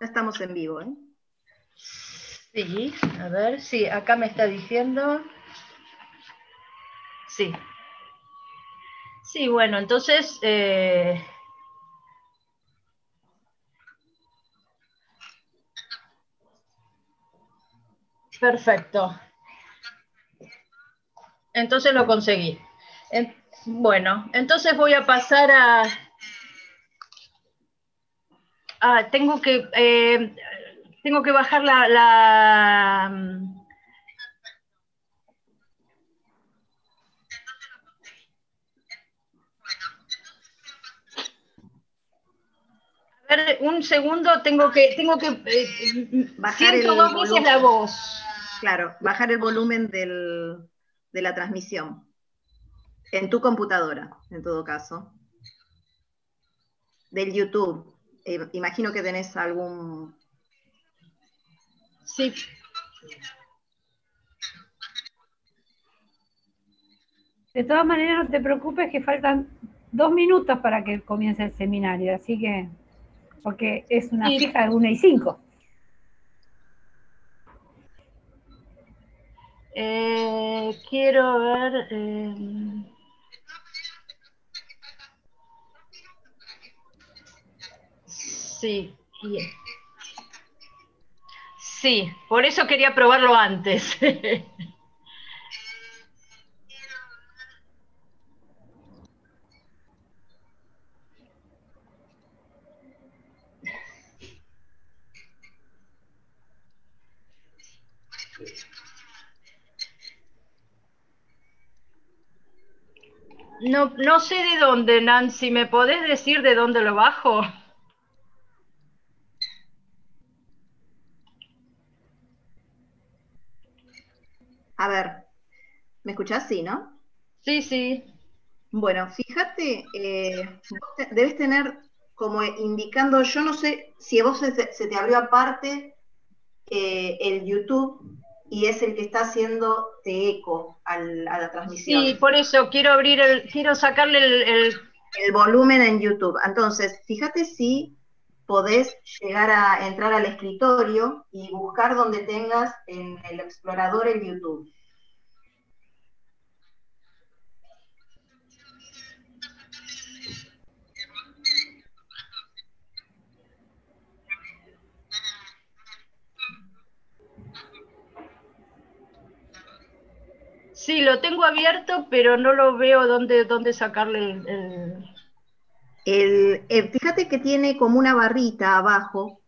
Ya estamos en vivo, ¿eh? Sí, a ver, sí, acá me está diciendo. Sí. Sí, bueno, entonces... Eh, perfecto. Entonces lo conseguí. bueno, entonces voy a pasar a... Ah, tengo que... Eh, tengo que bajar la, A ver, un segundo, tengo que, tengo que eh, bajar el veces la voz. Claro, bajar el volumen de la transmisión. En tu computadora, en todo caso. Del YouTube. Eh, imagino que tenés algún Sí. De todas maneras, no te preocupes que faltan dos minutos para que comience el seminario, así que, porque es una fija de una y cinco. Eh, quiero ver. Eh... Sí. Sí, por eso quería probarlo antes. No, no sé de dónde, Nancy. ¿Me podés decir de dónde lo bajo? A ver, ¿me escuchás? Sí, ¿no? Sí, sí. Bueno, fíjate, eh, debes tener como indicando, yo no sé si a vos se, te abrió aparte eh, el YouTube y es el que está haciendo de eco a la transmisión. Sí, por eso quiero abrir el, quiero sacarle el, el volumen en YouTube. Entonces, fíjate si podés llegar a entrar al escritorio y buscar donde tengas en el explorador en YouTube. Sí, lo tengo abierto, pero no lo veo dónde, dónde sacarle el, eh, fíjate que tiene como una barrita abajo,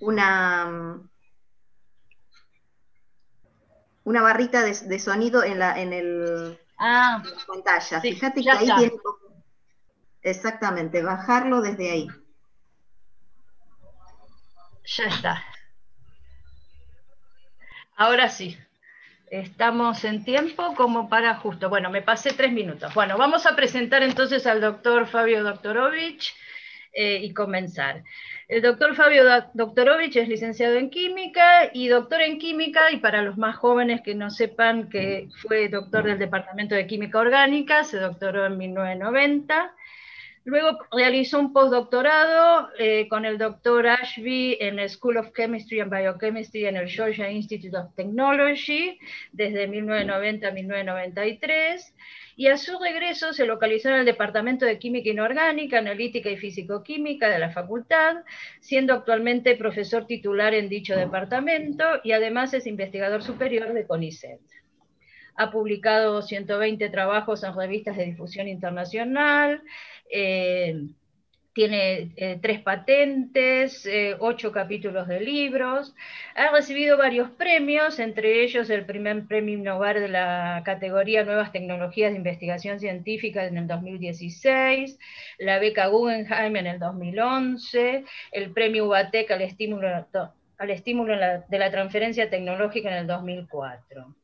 una, una barrita de, sonido en la, en el, ah, pantalla. fíjate que ahí tiene Exactamente, bajarlo desde ahí. Ya está. Ahora sí. Estamos en tiempo como para justo. Bueno, me pasé tres minutos. Bueno, vamos a presentar entonces al doctor Fabio Doktorovich eh, y comenzar. El doctor Fabio Doktorovich es licenciado en química y doctor en química, y para los más jóvenes que no sepan que fue doctor del Departamento de Química Orgánica, se doctoró en 1990 Luego realizó un postdoctorado eh, con el doctor Ashby en el School of Chemistry and Biochemistry en el Georgia Institute of Technology desde 1990 a 1993 y a su regreso se localizó en el Departamento de Química Inorgánica, Analítica y Físico-Química de la facultad, siendo actualmente profesor titular en dicho departamento y además es investigador superior de CONICET. Ha publicado 120 trabajos en revistas de difusión internacional, eh, tiene eh, tres patentes, eh, ocho capítulos de libros, ha recibido varios premios, entre ellos el primer premio Innovar de la categoría Nuevas Tecnologías de Investigación Científica en el 2016, la beca Guggenheim en el 2011, el premio UBATEC al estímulo, al estímulo de la transferencia tecnológica en el 2004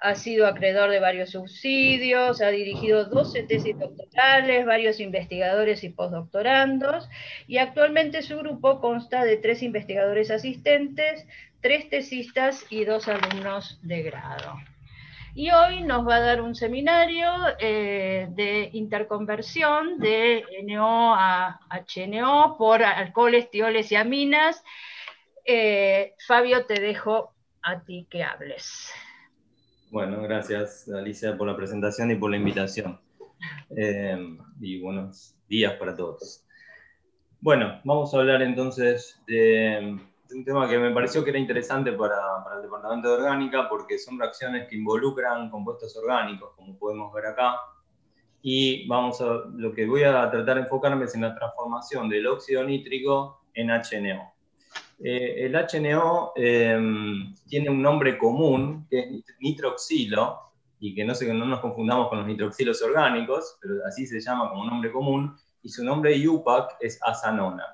ha sido acreedor de varios subsidios, ha dirigido 12 tesis doctorales, varios investigadores y postdoctorandos, y actualmente su grupo consta de tres investigadores asistentes, tres tesistas y dos alumnos de grado. y hoy nos va a dar un seminario eh, de interconversión de NO a HNO por alcoholes, tioles y aminas. Eh, Fabio, te dejo a ti que hables. Bueno, gracias Alicia por la presentación y por la invitación. Eh, y buenos días para todos. Bueno, vamos a hablar entonces de un tema que me pareció que era interesante para, el departamento de orgánica porque son reacciones que involucran compuestos orgánicos, como podemos ver acá. Y vamos a, lo que voy a tratar de enfocarme es en la transformación del óxido nítrico en HNO. Eh, el HNO em, tiene un nombre común, que es nitroxilo, y que no, sé, no nos confundamos con los nitroxilos orgánicos, pero así se llama como nombre común, y su nombre IUPAC es azanona.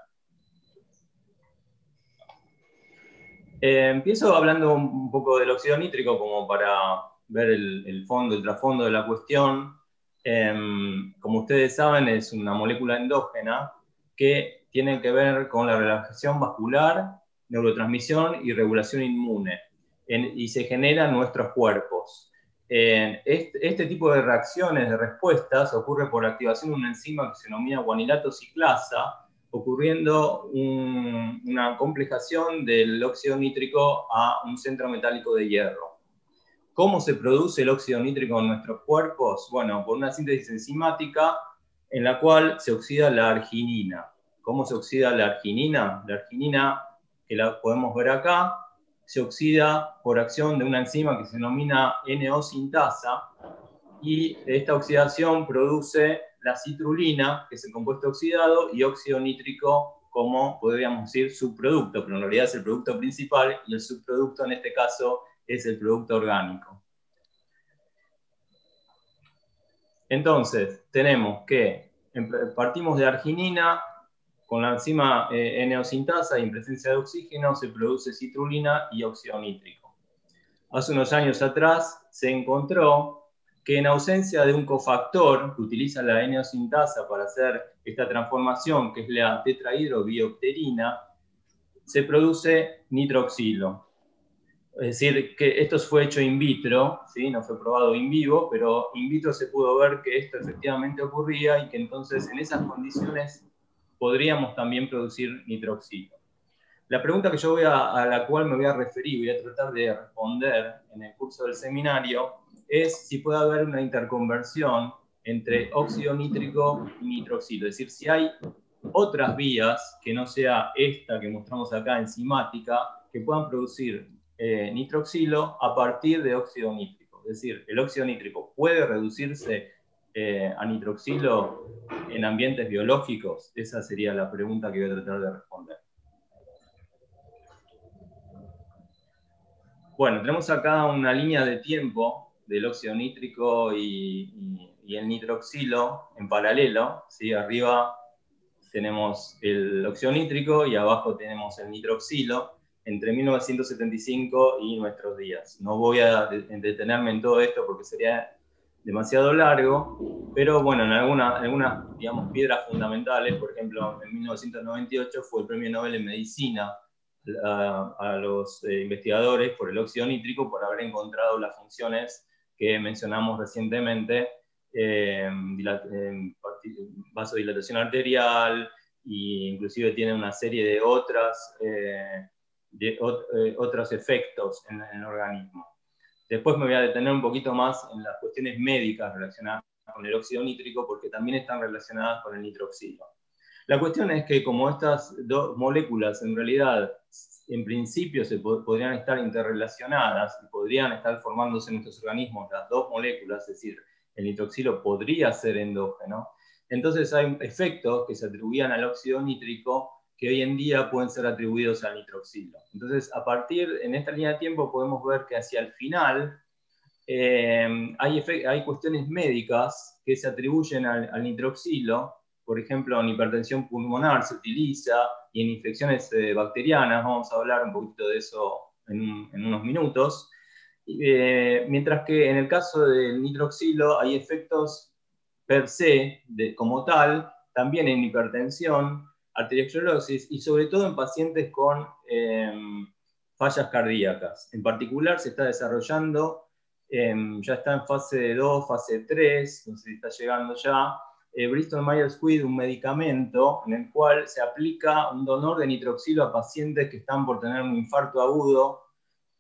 Eh, empiezo hablando un poco del óxido nítrico como para ver el, fondo, el trasfondo de la cuestión. Em, como ustedes saben, es una molécula endógena que tiene que ver con la relajación vascular, neurotransmisión y regulación inmune, y se genera en nuestros cuerpos. Este, este, tipo de reacciones, de respuestas, ocurre por activación de una enzima que se denomina guanilato ciclasa, ocurriendo una complejación del óxido nítrico a un centro metálico de hierro. ¿Cómo se produce el óxido nítrico en nuestros cuerpos? Bueno, por una síntesis enzimática en la cual se oxida la arginina. ¿Cómo se oxida la arginina? La arginina, que la podemos ver acá, se oxida por acción de una enzima que se denomina NO-sintasa y esta oxidación produce la citrulina, que es el compuesto oxidado, y óxido nítrico como podríamos decir subproducto, pero en realidad es el producto principal y el subproducto en este caso es el producto orgánico. Entonces, tenemos que partimos de arginina, con la enzima eh, N-sintasa y en presencia de oxígeno se produce citrulina y óxido nítrico. Hace unos años atrás se encontró que en ausencia de un cofactor que utiliza la N-sintasa para hacer esta transformación, que es la tetrahidrobiopterina, se produce nitroxilo. Es decir, que esto fue hecho in vitro, ¿sí? no fue probado in vivo, pero in vitro se pudo ver que esto efectivamente ocurría y que entonces en esas condiciones podríamos también producir nitroxilo. La pregunta que yo voy a, la cual me voy a referir, voy a tratar de responder en el curso del seminario, es si puede haber una interconversión entre óxido nítrico y nitroxilo. Es decir, si hay otras vías que no sea esta que mostramos acá, enzimática, que puedan producir eh, nitroxilo a partir de óxido nítrico. Es decir, el óxido nítrico puede reducirse eh, a nitroxilo en ambientes biológicos. Esa sería la pregunta que voy a tratar de responder. Bueno, tenemos acá una línea de tiempo del óxido nítrico y, el nitroxilo en paralelo. Arriba tenemos el óxido nítrico y abajo tenemos el nitroxilo entre 1975 y nuestros días. No voy a detenerme en todo esto porque sería demasiado largo, pero bueno, en algunas, piedras fundamentales, por ejemplo, en 1998 fue el Premio Nobel en Medicina a, los eh, investigadores por el óxido nítrico por haber encontrado las funciones que mencionamos recientemente, eh, vasodilatación arterial, e inclusive tiene una serie de, otras, eh, eh, otros efectos en, el organismo. Después me voy a detener un poquito más en las cuestiones médicas relacionadas con el óxido nítrico, porque también están relacionadas con el nitroxilo. La cuestión es que como estas dos moléculas en realidad en principio se podrían estar interrelacionadas y podrían estar formándose en nuestros organismos las dos moléculas, es decir, el nitroxilo podría ser endógeno. Entonces hay efectos que se atribuían al óxido nítrico que hoy en día pueden ser atribuidos al nitroxilo. Entonces, a partir, en esta línea de tiempo podemos ver que hacia el final eh, hay, cuestiones médicas que se atribuyen al, al nitroxilo, por ejemplo, en hipertensión pulmonar se utiliza, y en infecciones eh, bacterianas, vamos a hablar un poquito de eso en, unos minutos, eh, mientras que en el caso del nitroxilo hay efectos per se, de, como tal, también en hipertensión, arteriosclerosis y sobre todo en pacientes con em, fallas cardíacas. En particular se está desarrollando em, ya está en fase 2, fase 3, no sé si está llegando ya. Eh, Bristol Myers Squibb, un medicamento en el cual se aplica un donor de nitroxilo a pacientes que están por tener un infarto agudo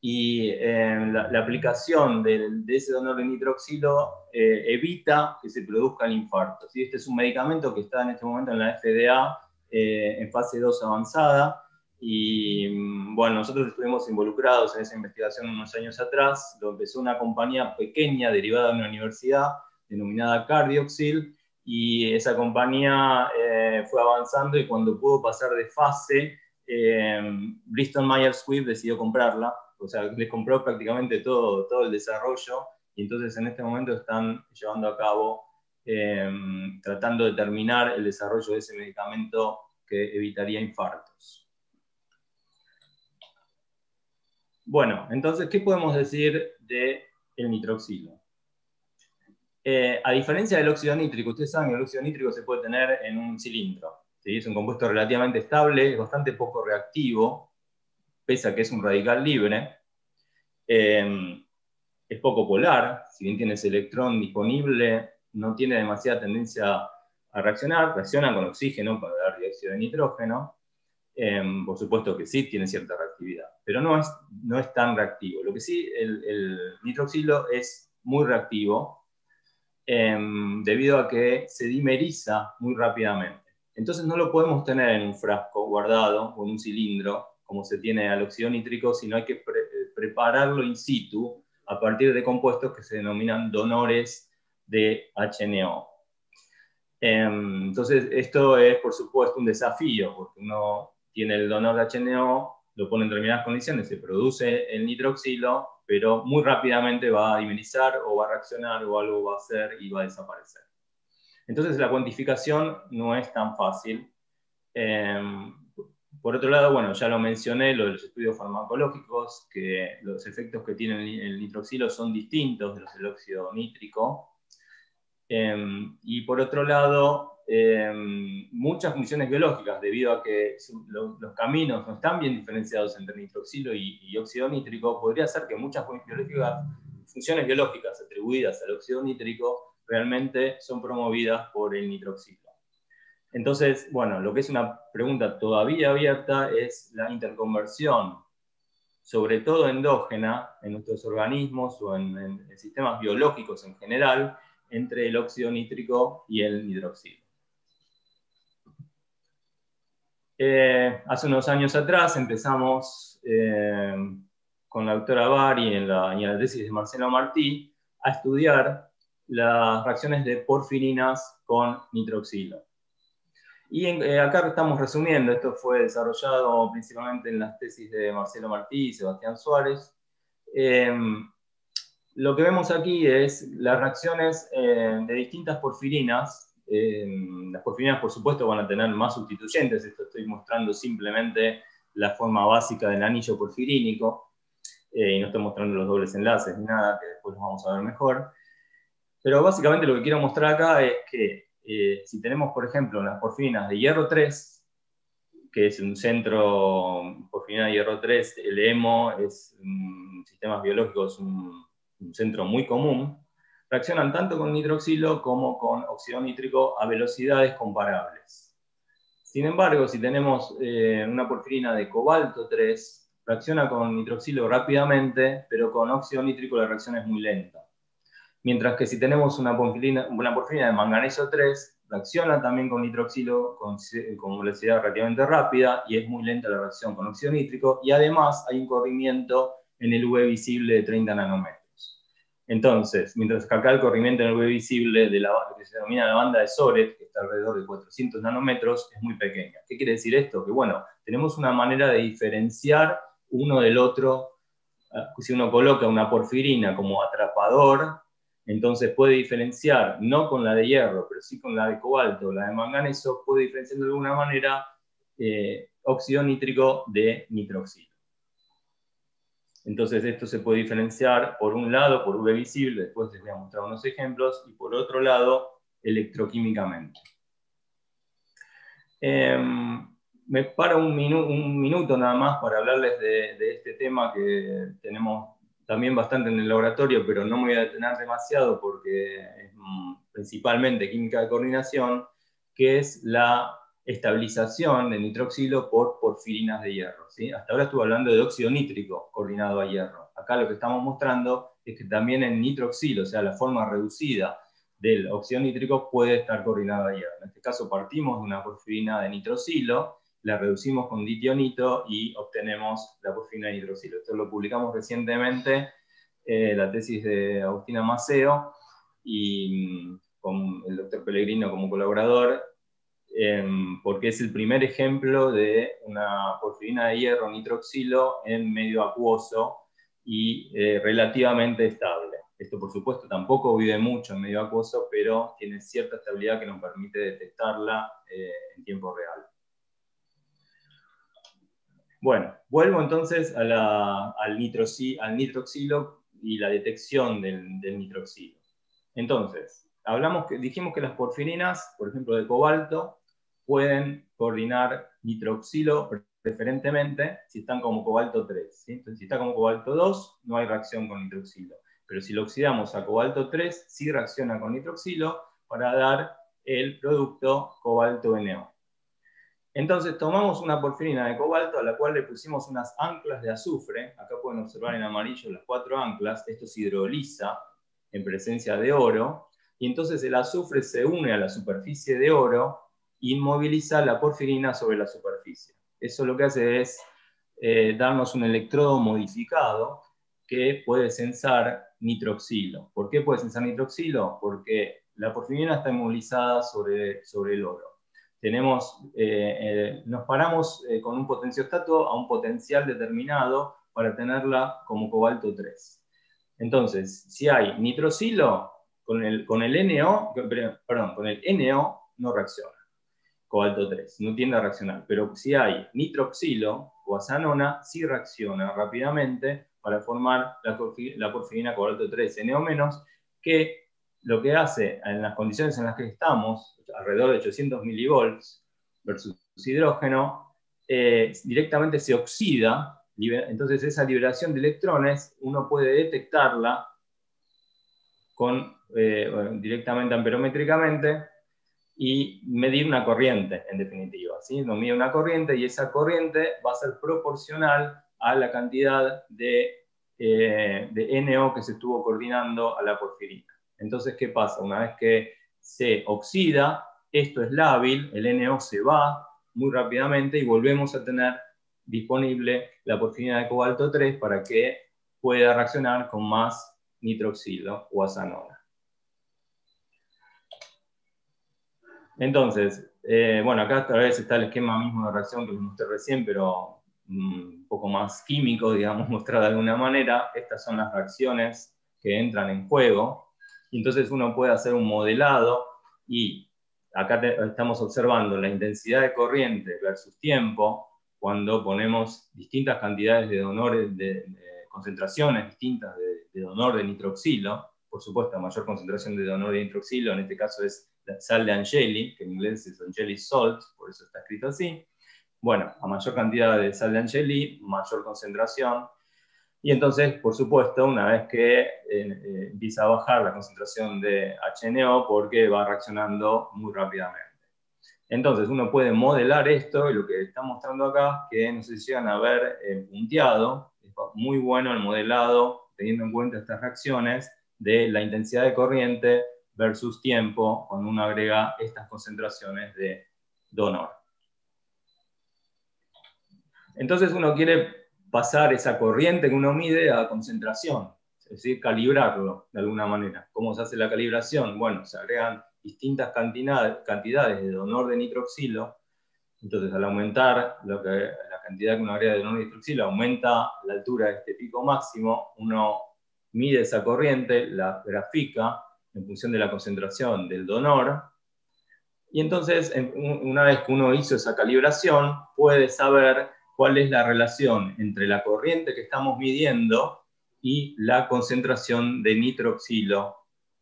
y em, la, aplicación de, ese donor de nitroxilo eh, evita que se produzca el infarto. Este es un medicamento que está en este momento en la FDA eh, en fase 2 avanzada. Y mm, bueno, nosotros estuvimos involucrados en esa investigación unos años atrás, lo empezó una compañía pequeña derivada de una universidad denominada Cardioxil y esa compañía eh, fue avanzando y cuando pudo pasar de fase, Bristol Myers Squibb decidió comprarla. O sea, les compró prácticamente todo, todo el desarrollo y entonces en este momento están llevando a cabo, em, tratando de terminar el desarrollo de ese medicamento que evitaría infartos. Bueno, entonces, ¿qué podemos decir del el nitroxilo? Eh, a diferencia del óxido nítrico, ustedes saben que el óxido nítrico se puede tener en un cilindro. Es un compuesto relativamente estable, bastante poco reactivo, pese a que es un radical libre, eh, es poco polar, si bien tiene electrón disponible, no tiene demasiada tendencia a reaccionar, reacciona con oxígeno para dar dióxido de nitrógeno, eh, por supuesto que sí tiene cierta reactividad, pero no es, no es tan reactivo. Lo que sí, el, nitroxilo es muy reactivo eh, debido a que se dimeriza muy rápidamente. Entonces no lo podemos tener en un frasco guardado o en un cilindro como se tiene al óxido nítrico, sino hay que prepararlo in situ a partir de compuestos que se denominan donores de HNO. Em, entonces, esto es, por supuesto, un desafío, porque uno tiene el donor de HNO, lo pone en determinadas condiciones, se produce el nitroxilo, pero muy rápidamente va a dimerizar o va a reaccionar o algo va a hacer y va a desaparecer. Entonces, la cuantificación no es tan fácil. Em, por otro lado, bueno, ya lo mencioné, lo de los estudios farmacológicos, que los efectos que tiene el nitroxilo son distintos de los del óxido nítrico. Em, y por otro lado, em, muchas funciones biológicas, debido a que los, caminos no están bien diferenciados entre nitroxilo y, óxido nítrico, podría ser que muchas funciones biológicas atribuidas al óxido nítrico realmente son promovidas por el nitroxilo. Entonces, bueno, lo que es una pregunta todavía abierta es la interconversión, sobre todo endógena, en nuestros organismos o en, sistemas biológicos en general, entre el óxido nítrico y el hidroxilo. Eh, hace unos años atrás empezamos eh, con la doctora Bari en la, en la tesis de Marcelo Martí a estudiar las reacciones de porfirinas con nitroxilo. Y eh, acá estamos resumiendo, esto fue desarrollado principalmente en las tesis de Marcelo Martí y Sebastián Suárez. Lo que vemos aquí es las reacciones eh, de distintas porfirinas. Em, las porfirinas, por supuesto, van a tener más sustituyentes. Esto estoy mostrando simplemente la forma básica del anillo porfirínico. Eh, y no estoy mostrando los dobles enlaces ni nada, que después los vamos a ver mejor. Pero básicamente lo que quiero mostrar acá es que eh, si tenemos, por ejemplo, las porfirinas de hierro 3, que es un centro, porfirina de hierro 3, el EMO es en sistemas biológicos un, centro muy común, reaccionan tanto con nitroxilo como con óxido nítrico a velocidades comparables. Sin embargo, si tenemos eh, una porfirina de cobalto 3, reacciona con nitroxilo rápidamente, pero con óxido nítrico la reacción es muy lenta. Mientras que si tenemos una porfirina, una porfirina de manganeso 3, reacciona también con nitroxilo con, velocidad relativamente rápida y es muy lenta la reacción con óxido nítrico y además hay un corrimiento en el UV visible de 30 nanómetros. Entonces, mientras que acá el corrimiento en el visible de la que se denomina la banda de Soret, que está alrededor de 400 nanómetros, es muy pequeña. ¿Qué quiere decir esto? Que bueno, tenemos una manera de diferenciar uno del otro. Ah, si uno coloca una porfirina como atrapador, entonces puede diferenciar, no con la de hierro, pero sí con la de cobalto o la de manganeso, puede diferenciar de alguna manera eh, óxido nítrico de nitroxilo. Entonces esto se puede diferenciar por un lado por UV visible, después les voy a mostrar unos ejemplos, y por otro lado electroquímicamente. Em, me paro un, minuto nada más para hablarles de, de, este tema que tenemos también bastante en el laboratorio, pero no me voy a detener demasiado porque es mm, principalmente química de coordinación, que es la estabilización de nitroxilo por porfirinas de hierro. ¿sí? Hasta ahora estuve hablando de óxido nítrico coordinado a hierro. Acá lo que estamos mostrando es que también en nitroxilo, o sea, la forma reducida del óxido nítrico puede estar coordinado a hierro. En este caso partimos de una porfirina de nitrocilo, la reducimos con ditionito y obtenemos la porfirina de nitrocilo. Esto lo publicamos recientemente, eh, la tesis de Agustina Maceo, y mm, con el doctor Pellegrino como colaborador, em, porque es el primer ejemplo de una porfirina de hierro nitroxilo en medio acuoso y eh, relativamente estable. Esto, por supuesto, tampoco vive mucho en medio acuoso, pero tiene cierta estabilidad que nos permite detectarla eh, en tiempo real. Bueno, vuelvo entonces al, nitroxilo y la detección del, del nitroxilo. Entonces, hablamos que, dijimos que las porfirinas, por ejemplo, de cobalto, pueden coordinar nitroxilo preferentemente si están como cobalto 3. Entonces, si está como cobalto 2, no hay reacción con nitroxilo. Pero si lo oxidamos a cobalto 3, sí reacciona con nitroxilo para dar el producto cobalto NO. Entonces tomamos una porfirina de cobalto a la cual le pusimos unas anclas de azufre, acá pueden observar en amarillo las cuatro anclas, esto se hidroliza en presencia de oro, y entonces el azufre se une a la superficie de oro inmoviliza la porfirina sobre la superficie. Eso lo que hace es eh, darnos un electrodo modificado que puede censar nitroxilo. ¿Por qué puede censar nitroxilo? Porque la porfirina está inmovilizada sobre, sobre el oro. Tenemos, eh, eh, nos paramos con un potenciostato a un potencial determinado para tenerla como cobalto 3. Entonces, si hay nitroxilo, con el, con el NO, perdón, con el NO no reacciona cobalto 3, no tiende a reaccionar. Pero si hay nitroxilo o azanona, sí reacciona rápidamente para formar la, la porfirina cobalto 3 NO-, que lo que hace en las condiciones en las que estamos, alrededor de 800 milivolts versus hidrógeno, eh, directamente se oxida, entonces esa liberación de electrones uno puede detectarla con, eh, directamente amperométricamente y medir una corriente, en definitiva. ¿sí? Uno mide una corriente y esa corriente va a ser proporcional a la cantidad de, eh, de NO que se estuvo coordinando a la porfirina. Entonces, ¿qué pasa? Una vez que se oxida, esto es lábil, el NO se va muy rápidamente y volvemos a tener disponible la porfirina de cobalto 3 para que pueda reaccionar con más nitroxilo o azanona. Entonces, eh, bueno, acá tal vez está el esquema mismo de reacción que les mostré recién, pero mm, un poco más químico, digamos, mostrado de alguna manera. Estas son las reacciones que entran en juego. Entonces uno puede hacer un modelado y acá estamos observando la intensidad de corriente versus tiempo cuando ponemos distintas cantidades de donores, de, concentraciones distintas de, de donor de nitroxilo. Por supuesto, mayor concentración de donor de nitroxilo, en este caso es sal de Angeli, que en inglés es Angeli Salt, por eso está escrito así. Bueno, a mayor cantidad de sal de Angeli, mayor concentración. Y entonces, por supuesto, una vez que eh, eh, empieza a bajar la concentración de HNO, porque va reaccionando muy rápidamente. Entonces, uno puede modelar esto, y lo que está mostrando acá, que no sé si llegan a ver eh, punteado, es muy bueno el modelado, teniendo en cuenta estas reacciones, de la intensidad de corriente versus tiempo cuando uno agrega estas concentraciones de donor. Entonces uno quiere pasar esa corriente que uno mide a concentración, es decir, calibrarlo de alguna manera. ¿Cómo se hace la calibración? Bueno, se agregan distintas cantidades de donor de nitroxilo, entonces al aumentar la cantidad que uno agrega de donor de nitroxilo, aumenta la altura de este pico máximo, uno mide esa corriente, la grafica, en función de la concentración del donor. Y entonces, una vez que uno hizo esa calibración, puede saber cuál es la relación entre la corriente que estamos midiendo y la concentración de nitroxilo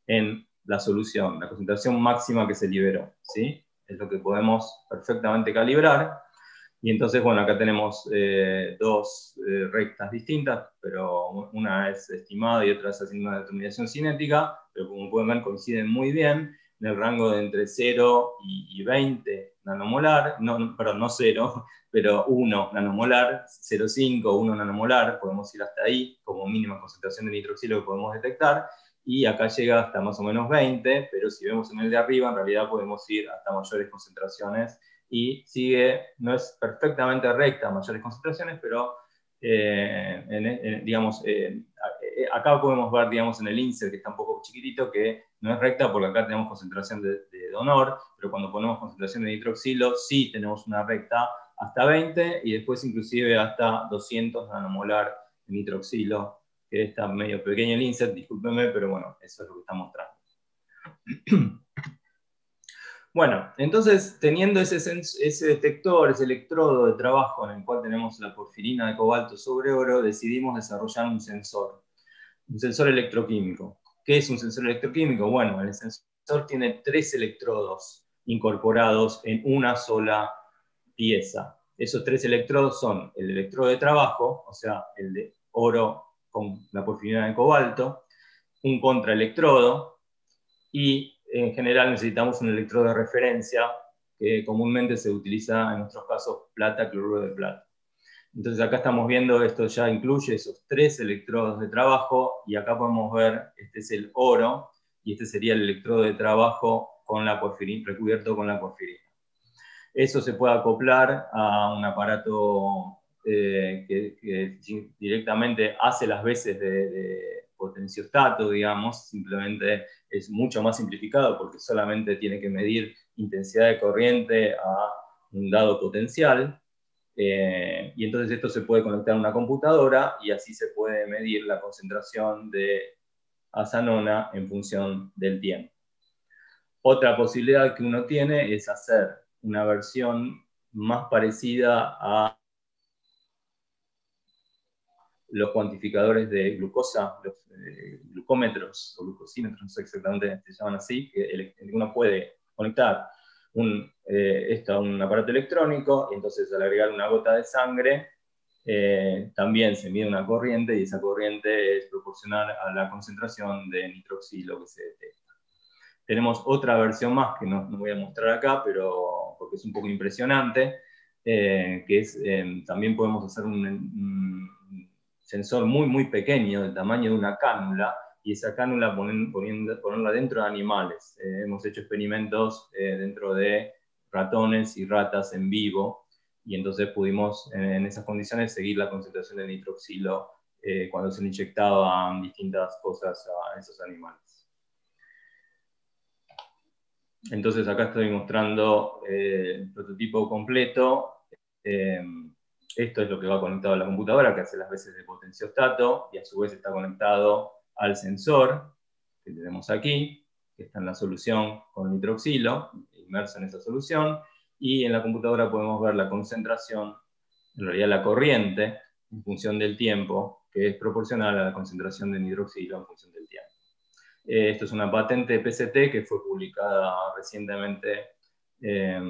en la solución, la concentración máxima que se liberó. ¿sí? Es lo que podemos perfectamente calibrar. Y entonces, bueno, acá tenemos eh, dos eh, rectas distintas, pero una es estimada y otra es haciendo una determinación cinética, como pueden ver coinciden muy bien en el rango de entre 0 y, 20 nanomolar, no, perdón, no 0, pero 1 nanomolar, 0,5, 1 nanomolar, podemos ir hasta ahí como mínima concentración de nitroxilo que podemos detectar, y acá llega hasta más o menos 20, pero si vemos en el de arriba, en realidad podemos ir hasta mayores concentraciones y sigue, no es perfectamente recta mayores concentraciones, pero eh, digamos, eh, acá podemos ver digamos, en el insert, que está un poco chiquitito, que no es recta porque acá tenemos concentración de, donor, pero cuando ponemos concentración de nitroxilo, sí tenemos una recta hasta 20 y después inclusive hasta 200 nanomolar de nitroxilo, que está medio pequeño el insert, discúlpenme, pero bueno, eso es lo que está mostrando. Bueno, entonces teniendo ese, detector, ese electrodo de trabajo en el cual tenemos la porfirina de cobalto sobre oro, decidimos desarrollar un sensor, un sensor electroquímico. ¿Qué es un sensor electroquímico? Bueno, el sensor tiene tres electrodos incorporados en una sola pieza. Esos tres electrodos son el electrodo de trabajo, o sea, el de oro con la porfirina de cobalto, un contraelectrodo y en general necesitamos un electrodo de referencia que comúnmente se utiliza en nuestros casos plata, cloruro de plata. Entonces acá estamos viendo, esto ya incluye esos tres electrodos de trabajo y acá podemos ver, este es el oro y este sería el electrodo de trabajo con la porfirina, recubierto con la porfirina. Eso se puede acoplar a un aparato eh, que, directamente hace las veces de potenciostato, digamos, simplemente es mucho más simplificado porque solamente tiene que medir intensidad de corriente a un dado potencial. Eh, y entonces esto se puede conectar a una computadora y así se puede medir la concentración de azanona en función del tiempo. Otra posibilidad que uno tiene es hacer una versión más parecida a los cuantificadores de glucosa, los eh, glucómetros o glucosímetros, no sé exactamente se llaman así, que uno puede conectar un, eh, esto un aparato electrónico y entonces al agregar una gota de sangre eh, también se mide una corriente y esa corriente es proporcional a la concentración de nitroxilo que se detecta. Tenemos otra versión más que no, voy a mostrar acá, pero porque es un poco impresionante, que es, también podemos hacer un sensor muy, muy pequeño, del tamaño de una cánula, y esa cánula poniendo, ponerla dentro de animales. Eh, hemos hecho experimentos eh, dentro de ratones y ratas en vivo, y entonces pudimos en, esas condiciones seguir la concentración de nitroxilo eh, cuando se le inyectaban distintas cosas a esos animales. Entonces acá estoy mostrando el prototipo completo. Esto es lo que va conectado a la computadora, que hace las veces de potenciostato, y a su vez está conectado al sensor, que tenemos aquí, que está en la solución con nitroxilo, inmerso en esa solución, y en la computadora podemos ver la concentración, en realidad la corriente, en función del tiempo, que es proporcional a la concentración de nitroxilo en función del tiempo. Eh, esto es una patente PCT que fue publicada recientemente eh,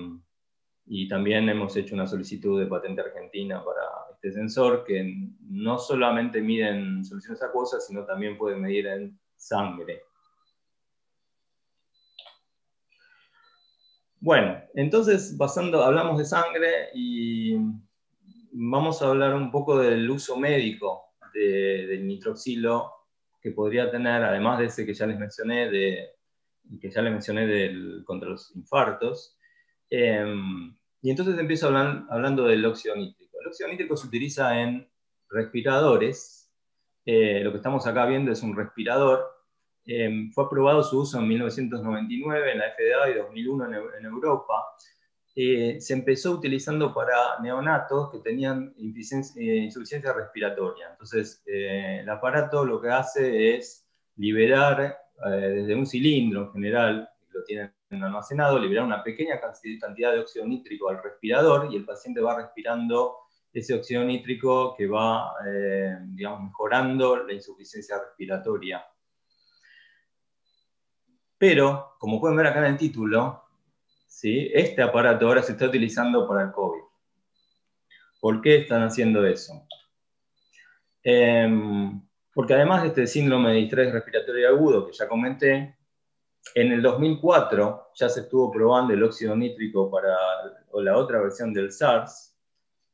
y también hemos hecho una solicitud de patente argentina para este sensor que no solamente mide en soluciones acuosas, sino también puede medir en sangre. Bueno, entonces pasando, hablamos de sangre y vamos a hablar un poco del uso médico del nitroxilo que podría tener, además de ese que ya les mencioné, de, que ya les mencioné del, contra los infartos. Em, y entonces empiezo hablando del óxido nítrico. El óxido nítrico se utiliza en respiradores. Eh, lo que estamos acá viendo es un respirador. Em, fue aprobado su uso en 1999 en la FDA y 2001 en, Europa. Eh, se empezó utilizando para neonatos que tenían eh, insuficiencia respiratoria. Entonces, el aparato lo que hace es liberar desde un cilindro en general, lo tienen almacenado, liberar una pequeña cantidad de óxido nítrico al respirador y el paciente va respirando ese óxido nítrico que va eh, digamos, mejorando la insuficiencia respiratoria. Pero, como pueden ver acá en el título, ¿sí? este aparato ahora se está utilizando para el COVID. ¿Por qué están haciendo eso? Em, porque además de este síndrome de estrés respiratorio agudo que ya comenté, en el 2004 ya se estuvo probando el óxido nítrico para la otra versión del SARS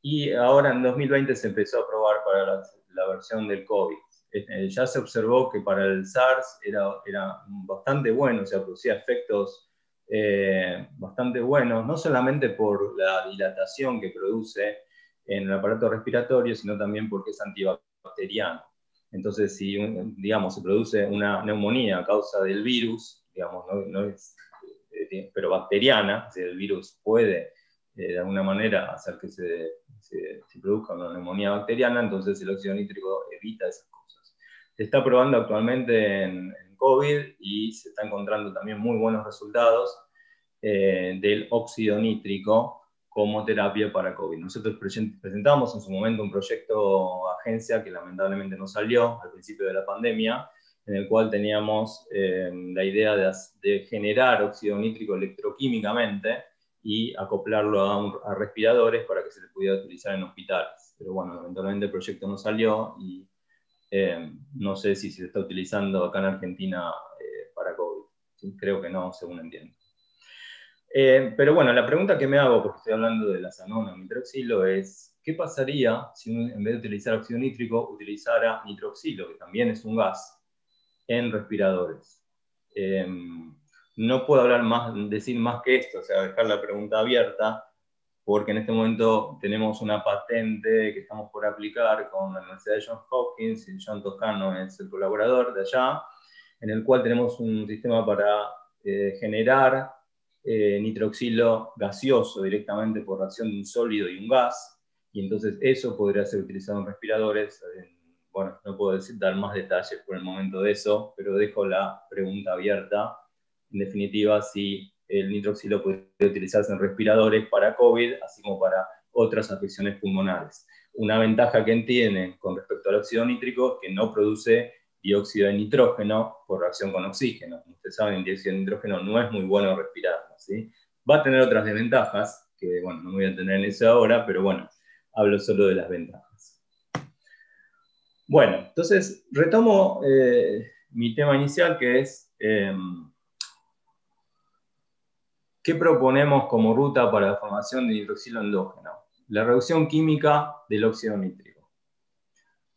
y ahora en 2020 se empezó a probar para la, versión del COVID. Eh, ya se observó que para el SARS era, era bastante bueno, o sea, producía efectos eh, bastante buenos, no solamente por la dilatación que produce en el aparato respiratorio, sino también porque es antibacteriano. Entonces, si digamos, se produce una neumonía a causa del virus, digamos, no, es, eh, pero bacteriana, el virus puede de alguna manera hacer que se, se, produzca una neumonía bacteriana, entonces el óxido nítrico evita esas cosas. Se está probando actualmente en, COVID y se está encontrando también muy buenos resultados eh, del óxido nítrico como terapia para COVID. Nosotros presentamos en su momento un proyecto agencia que lamentablemente no salió al principio de la pandemia, en el cual teníamos eh, la idea de, generar óxido nítrico electroquímicamente y acoplarlo a, respiradores para que se le pudiera utilizar en hospitales. Pero bueno, lamentablemente el proyecto no salió y eh, no sé si se está utilizando acá en Argentina eh, para COVID. Creo que no, según entiendo. Eh, pero bueno, la pregunta que me hago, porque estoy hablando de la sanona nitroxilo, es ¿qué pasaría si en vez de utilizar óxido nítrico utilizara nitroxilo, que también es un gas, en respiradores? Em, no puedo hablar más, decir más que esto, o sea, dejar la pregunta abierta, porque en este momento tenemos una patente que estamos por aplicar con la Universidad de Johns Hopkins, y John Toscano es el colaborador de allá, en el cual tenemos un sistema para eh, generar eh, nitroxilo gaseoso directamente por reacción de un sólido y un gas, y entonces eso podría ser utilizado en respiradores. bueno, no puedo dar más detalles por el momento de eso, pero dejo la pregunta abierta. En definitiva, si el nitroxilo puede utilizarse en respiradores para COVID, así como para otras afecciones pulmonares. Una ventaja que tiene con respecto al óxido nítrico es que no produce dióxido de nitrógeno por reacción con oxígeno. Ustedes saben, el dióxido de nitrógeno no es muy bueno respirar. ¿sí? Va a tener otras desventajas, que bueno, no voy a tener en eso ahora, pero bueno, hablo solo de las ventajas. Bueno, entonces retomo eh, mi tema inicial, que es em, ¿qué proponemos como ruta para la formación de nitroxilo endógeno? La reducción química del óxido nítrico.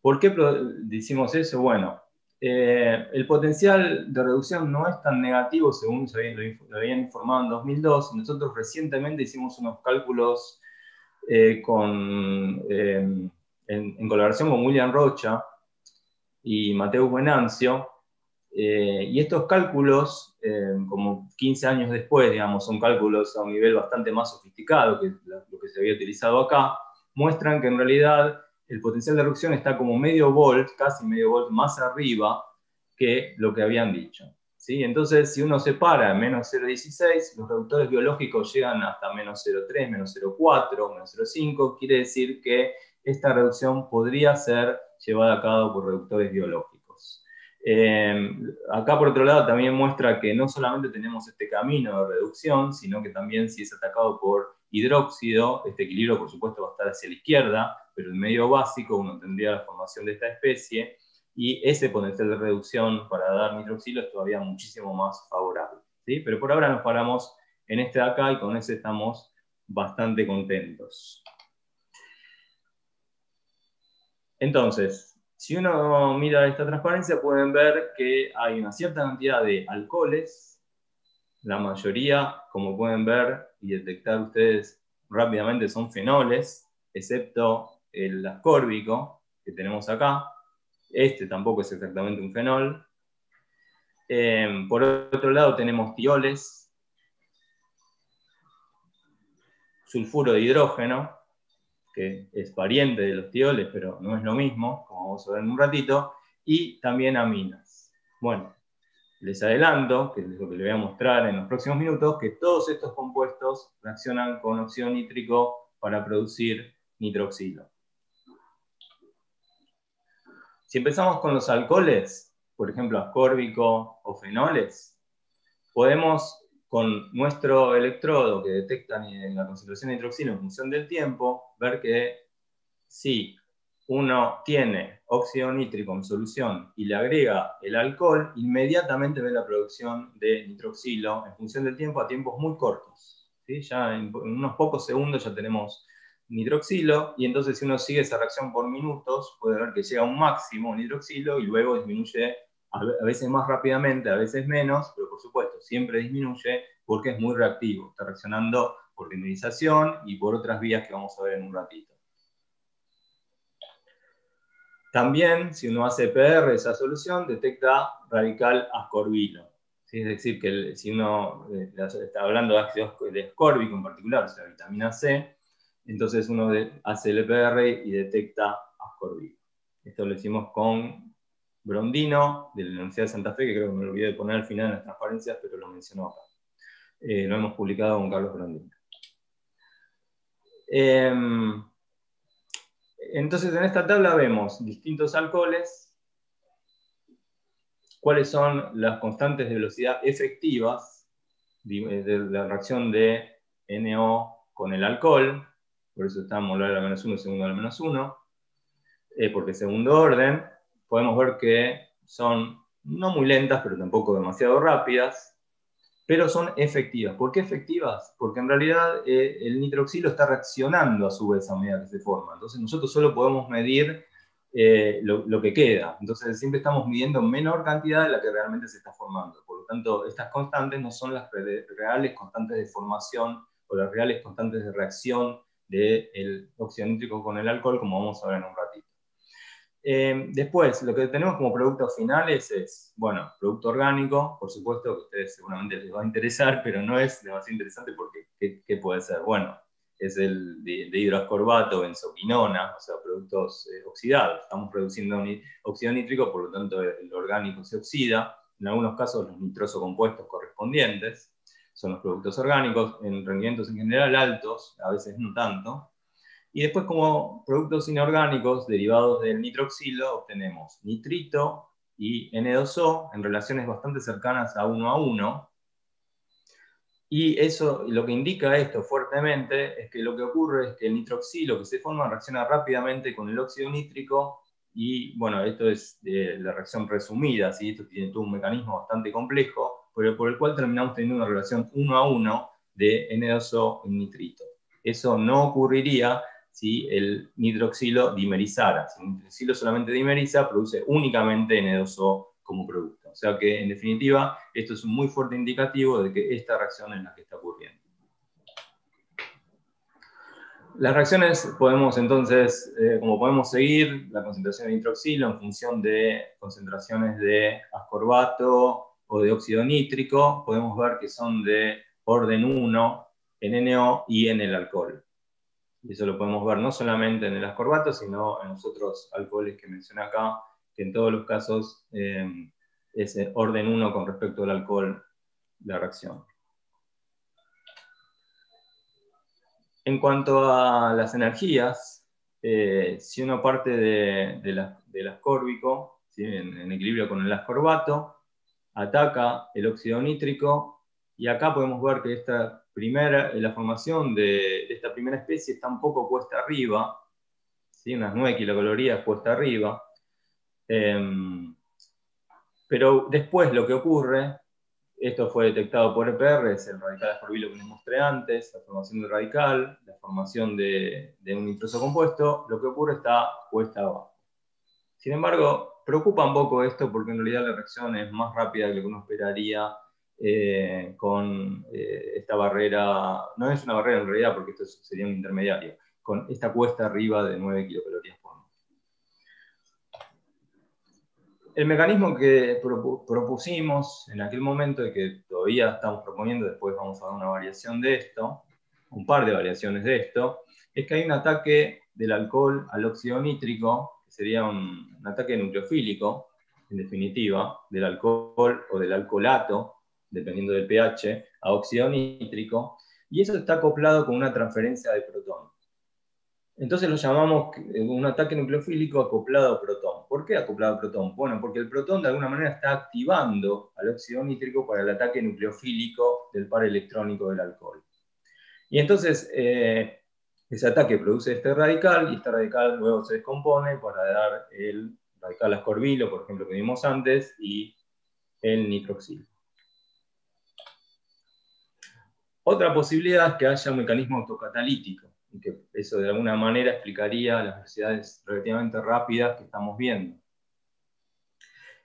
¿Por qué decimos eso? Bueno, eh, el potencial de reducción no es tan negativo según se lo, habían informado en 2002. Nosotros recientemente hicimos unos cálculos eh, con, eh, en, colaboración con William Rocha y Mateo Buenancio. Y estos cálculos, como 15 años después, digamos, son cálculos a un nivel bastante más sofisticado que lo que se había utilizado acá, muestran que en realidad el potencial de reducción está como medio volt, casi medio volt más arriba que lo que habían dicho. ¿sí? Entonces, si uno separa menos 0,16, los reductores biológicos llegan hasta menos 0,3, menos 0,4, menos 0,5, quiere decir que esta reducción podría ser llevada a cabo por reductores biológicos. Eh, acá, por otro lado, también muestra que no solamente tenemos este camino de reducción, sino que también si es atacado por hidróxido, este equilibrio, por supuesto, va a estar hacia la izquierda, pero en medio básico uno tendría la formación de esta especie y ese potencial de reducción para dar nitroxilo es todavía muchísimo más favorable. ¿sí? Pero por ahora nos paramos en este de acá y con ese estamos bastante contentos. Entonces, si uno mira esta transparencia, pueden ver que hay una cierta cantidad de alcoholes, la mayoría, como pueden ver y detectar ustedes rápidamente, son fenoles, excepto el ascórbico que tenemos acá. Este tampoco es exactamente un fenol. Em, por otro lado tenemos tioles, sulfuro de hidrógeno, que es pariente de los tioles, pero no es lo mismo, como vamos a ver en un ratito, y también aminas. Bueno, les adelanto, que es lo que les voy a mostrar en los próximos minutos, que todos estos compuestos reaccionan con óxido nítrico para producir nitroxilo. Si empezamos con los alcoholes, por ejemplo, ascórbico o fenoles, podemos con nuestro electrodo que detecta la concentración de nitroxilo en función del tiempo, ver que si uno tiene óxido nítrico en solución y le agrega el alcohol, inmediatamente ve la producción de nitroxilo en función del tiempo a tiempos muy cortos. Ya en, unos pocos segundos ya tenemos nitroxilo y entonces si uno sigue esa reacción por minutos puede ver que llega a un máximo nitroxilo y luego disminuye a veces más rápidamente, a veces menos, pero por supuesto siempre disminuye porque es muy reactivo, está reaccionando por dimerización y por otras vías que vamos a ver en un ratito. También, si uno hace PR, esa solución detecta radical ascorbilo. Es decir, que si uno eh, está hablando de ácido ascórbico en particular, o sea, vitamina C, entonces uno hace el EPR y detecta ascorbilo. Esto lo hicimos con Brondino, de la Universidad de Santa Fe, que creo que me lo olvidé de poner al final en las transparencias, pero lo mencionó acá. Eh, lo hemos publicado con Carlos Brondino. Em, entonces, en esta tabla vemos distintos alcoholes, cuáles son las constantes de velocidad efectivas de la reacción de NO con el alcohol, por eso está molar a la menos 1 y segundo a la menos 1, eh, porque segundo orden, podemos ver que son no muy lentas, pero tampoco demasiado rápidas, pero son efectivas. ¿Por qué efectivas? Porque en realidad eh, el nitroxilo está reaccionando a su vez a medida que se forma. Entonces nosotros solo podemos medir eh, lo, que queda. Entonces siempre estamos midiendo menor cantidad de la que realmente se está formando. Por lo tanto, estas constantes no son las reales constantes de formación o las reales constantes de reacción del óxido nítrico con el alcohol, como vamos a ver en un ratito. Eh, después, lo que tenemos como productos finales es, bueno, producto orgánico, por supuesto que a ustedes seguramente les va a interesar, pero no es demasiado interesante porque, ¿qué, puede ser? Bueno, es el de, hidroascorbato, benzoquinona, o sea, productos eh, oxidados. Estamos produciendo óxido nítrico, por lo tanto el orgánico se oxida, en algunos casos los nitroso compuestos correspondientes son los productos orgánicos, en rendimientos en general altos, a veces no tanto, y después como productos inorgánicos derivados del nitroxilo obtenemos nitrito y N2O en relaciones bastante cercanas a 1 a 1. Y eso lo que indica esto fuertemente es que lo que ocurre es que el nitroxilo que se forma reacciona rápidamente con el óxido nítrico y bueno, esto es la reacción resumida, ¿sí? esto tiene todo un mecanismo bastante complejo, pero por el cual terminamos teniendo una relación 1 a 1 de N2O y nitrito. Eso no ocurriría si el nitroxilo dimerizara. Si el nitroxilo solamente dimeriza, produce únicamente N2O como producto. O sea que, en definitiva, esto es un muy fuerte indicativo de que esta reacción es la que está ocurriendo. Las reacciones podemos entonces, eh, como podemos seguir, la concentración de nitroxilo en función de concentraciones de ascorbato o de óxido nítrico, podemos ver que son de orden 1 en NO y en el alcohol. Y eso lo podemos ver no solamente en el ascorbato, sino en los otros alcoholes que mencioné acá, que en todos los casos eh, es orden 1 con respecto al alcohol, la reacción. En cuanto a las energías, eh, si uno parte de, del ascórbico, en, equilibrio con el ascorbato, ataca el óxido nítrico, y acá podemos ver que esta primera, la formación de, esta primera especie está un poco cuesta arriba, ¿sí? unas 9 kilocalorías cuesta arriba. Em, pero después lo que ocurre, esto fue detectado por EPR, es el radical ascorbilo que les mostré antes, la formación del radical, la formación de, de un nitroso compuesto, lo que ocurre está cuesta abajo. Sin embargo, preocupa un poco esto porque en realidad la reacción es más rápida de lo que uno esperaría eh, con eh, esta barrera, no es una barrera en realidad porque esto sería un intermediario, con esta cuesta arriba de 9 kilocalorías por. El mecanismo que propusimos en aquel momento y que todavía estamos proponiendo, después vamos a dar una variación de esto, un par de variaciones de esto, es que hay un ataque del alcohol al óxido nítrico, que sería un ataque nucleofílico, en definitiva, del alcohol o del alcoholato dependiendo del pH, a óxido nítrico, y eso está acoplado con una transferencia de protón. Entonces lo llamamos un ataque nucleofílico acoplado a protón. ¿Por qué acoplado a protón? Bueno, porque el protón de alguna manera está activando al óxido nítrico para el ataque nucleofílico del par electrónico del alcohol. Y entonces, eh, Ese ataque produce este radical y este radical luego se descompone para dar el radical ascorbilo, por ejemplo, que vimos antes, y el nitroxilo. Otra posibilidad es que haya un mecanismo autocatalítico, y que eso de alguna manera explicaría las velocidades relativamente rápidas que estamos viendo.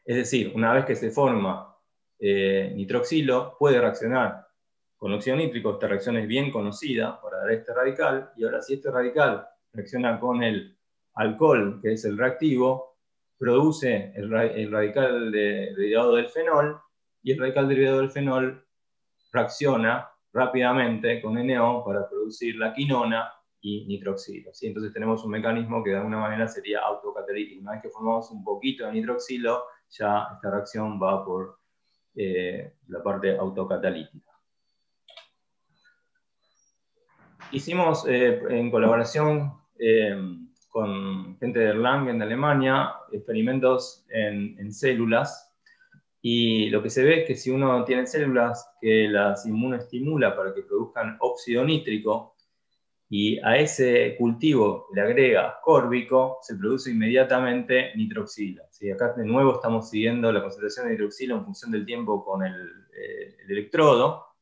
Es decir, una vez que se forma eh, nitroxilo, puede reaccionar con óxido nítrico, esta reacción es bien conocida para dar este radical, y ahora si este radical reacciona con el alcohol, que es el reactivo, produce el, radical derivado del fenol, y el radical derivado del fenol reacciona rápidamente con NO para producir la quinona y nitroxilo. Entonces tenemos un mecanismo que de alguna manera sería autocatalítico. Una vez que formamos un poquito de nitroxilo, ya esta reacción va por eh, la parte autocatalítica. Hicimos eh, en colaboración eh, con gente de Erlangen, de Alemania, experimentos en, células y lo que se ve es que si uno tiene células que las inmunoestimula para que produzcan óxido nítrico y a ese cultivo le agrega córbico, se produce inmediatamente nitroxila. Acá de nuevo estamos siguiendo la concentración de nitroxila en función del tiempo con el, eh, el electrodo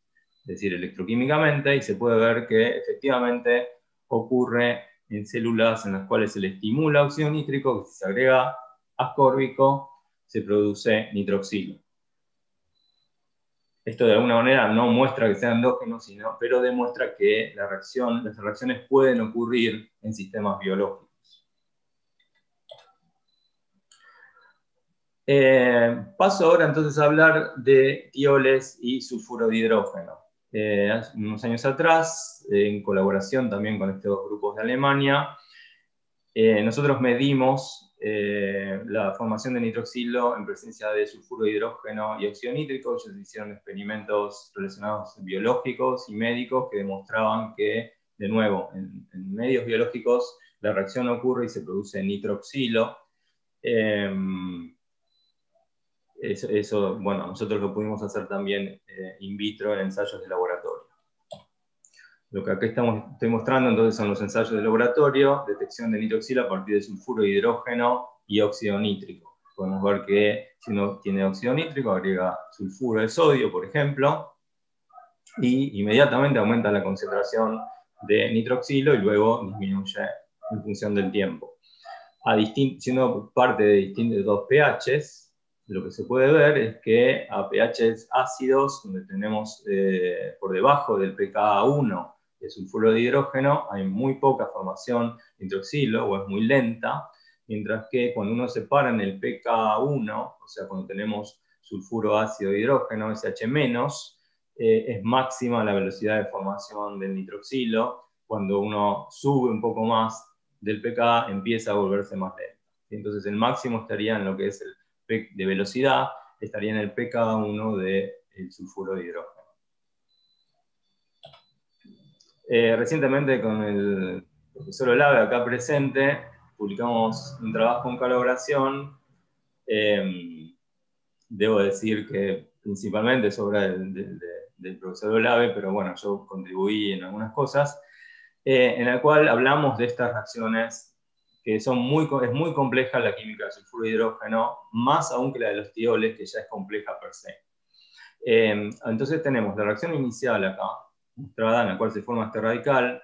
es decir, electroquímicamente, y se puede ver que efectivamente ocurre en células en las cuales se le estimula óxido nítrico, que se agrega ascórbico, se produce nitroxilo. Esto de alguna manera no muestra que sea endógeno, sino, pero demuestra que las reacciones pueden ocurrir en sistemas biológicos. Eh, paso ahora entonces a hablar de tioles y sulfuro de hidrógeno. Eh, unos años atrás, en colaboración también con estos grupos de Alemania, eh, nosotros medimos eh, la formación de nitroxilo en presencia de sulfuro de hidrógeno y óxido nítrico. Ellos hicieron experimentos relacionados biológicos y médicos que demostraban que, de nuevo, en, medios biológicos la reacción ocurre y se produce nitroxilo. Eso, bueno, nosotros lo pudimos hacer también eh, in vitro en ensayos de laboratorio. Lo que aquí estamos, estoy mostrando entonces son los ensayos de laboratorio, detección de nitroxilo a partir de sulfuro hidrógeno y óxido nítrico. Podemos ver que si uno tiene óxido nítrico, agrega sulfuro de sodio, por ejemplo, y inmediatamente aumenta la concentración de nitroxilo y luego disminuye en función del tiempo. A siendo parte de distintos dos pHs, lo que se puede ver es que a pHs ácidos, donde tenemos eh, por debajo del pKa1 el sulfuro de hidrógeno, hay muy poca formación de nitroxilo o es muy lenta, mientras que cuando uno se para en el pKa1, o sea, cuando tenemos sulfuro ácido de hidrógeno, SH-, eh, es máxima la velocidad de formación del nitroxilo. Cuando uno sube un poco más del pKa, empieza a volverse más lento. Entonces el máximo estaría en lo que es el de velocidad estaría en el pK1 del sulfuro de hidrógeno. Eh, recientemente con el profesor Olave acá presente, publicamos un trabajo en colaboración. Em, debo decir que principalmente es obra del, profesor Olave, pero bueno, yo contribuí en algunas cosas, eh, en la cual hablamos de estas reacciones que son muy, es muy compleja la química del sulfuro de hidrógeno, más aún que la de los tioles, que ya es compleja per se. Eh, entonces tenemos la reacción inicial acá, mostrada en la cual se forma este radical.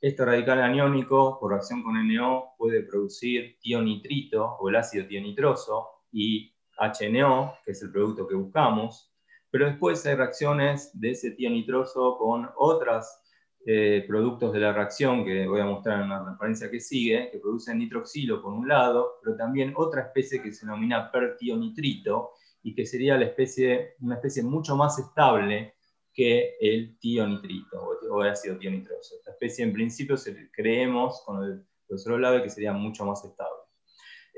Este radical aniónico, por reacción con NO, puede producir tionitrito o el ácido tionitroso y HNO, que es el producto que buscamos. Pero después hay reacciones de ese tionitroso con otras eh, productos de la reacción que voy a mostrar en la referencia que sigue, que producen nitroxilo por un lado, pero también otra especie que se denomina pertionitrito y que sería la especie, una especie mucho más estable que el tionitrito o, el ácido tionitroso. Esta especie en principio creemos con el profesor Olave que sería mucho más estable.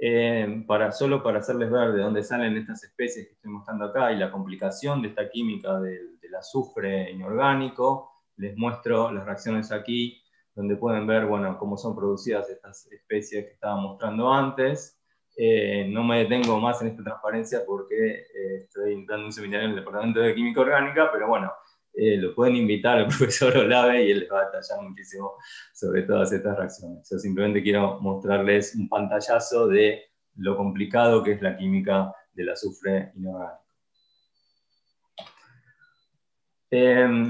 Eh, para, solo para hacerles ver de dónde salen estas especies que estoy mostrando acá y la complicación de esta química del, del azufre inorgánico, les muestro las reacciones aquí, donde pueden ver bueno, cómo son producidas estas especies que estaba mostrando antes. Eh, no me detengo más en esta transparencia porque eh, estoy entrando un seminario en el Departamento de Química Orgánica, pero bueno, eh, lo pueden invitar al profesor Olave y él les va a detallar muchísimo sobre todas estas reacciones. Yo simplemente quiero mostrarles un pantallazo de lo complicado que es la química del azufre inorgánico. Em,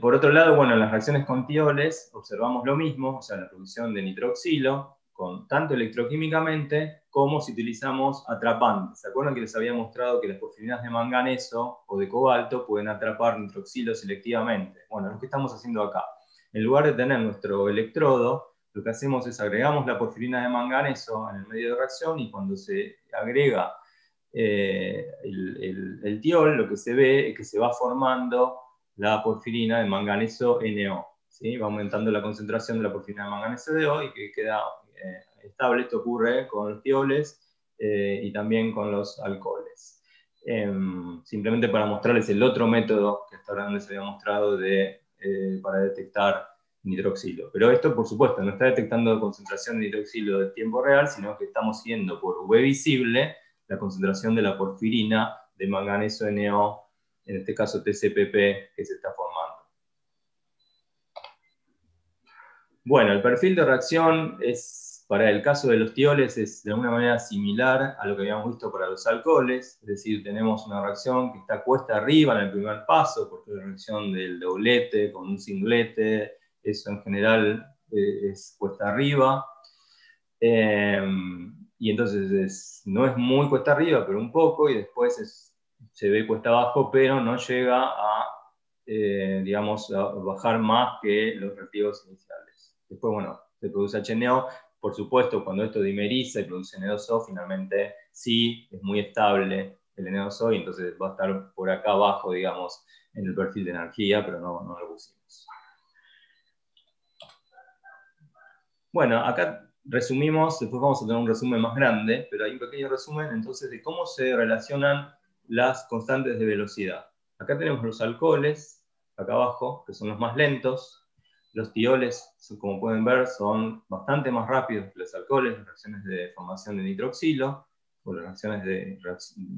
por otro lado, bueno, en las reacciones con tioles observamos lo mismo, o sea, la producción de nitroxilo, con, tanto electroquímicamente como si utilizamos atrapantes. ¿Se acuerdan que les había mostrado que las porfirinas de manganeso o de cobalto pueden atrapar nitroxilo selectivamente? Bueno, lo que estamos haciendo acá. En lugar de tener nuestro electrodo, lo que hacemos es agregamos la porfirina de manganeso en el medio de reacción y cuando se agrega eh, el, tiol, lo que se ve es que se va formando la porfirina de manganeso NO. ¿sí? Va aumentando la concentración de la porfirina de manganeso DO y que queda eh, estable. Esto ocurre con los tioles eh, y también con los alcoholes. Em, simplemente para mostrarles el otro método que hasta ahora no les había mostrado de, para detectar nitroxilo. Pero esto, por supuesto, no está detectando concentración de nitroxilo de tiempo real, sino que estamos viendo por UV visible la concentración de la porfirina de manganeso NO, en este caso TCPP, que se está formando. Bueno, el perfil de reacción es, para el caso de los tioles es de alguna manera similar a lo que habíamos visto para los alcoholes, es decir, tenemos una reacción que está cuesta arriba en el primer paso, porque la reacción del doblete con un singlete, eso en general eh, es cuesta arriba. Eh, y entonces no es muy cuesta arriba, pero un poco, y después se ve cuesta abajo, pero no llega a, eh, digamos, bajar más que los reactivos iniciales. Después, bueno, se produce HNO, por supuesto, cuando esto dimeriza y produce N2O, finalmente sí es muy estable el N2O, y entonces va a estar por acá abajo, digamos, en el perfil de energía, pero no, no lo pusimos. Bueno, acá resumimos, después vamos a tener un resumen más grande, pero hay un pequeño resumen entonces de cómo se relacionan las constantes de velocidad. Acá tenemos los alcoholes, acá abajo, que son los más lentos. Los tioles, como pueden ver, son bastante más rápidos que los alcoholes, las reacciones de formación de nitroxilo, o las reacciones, de,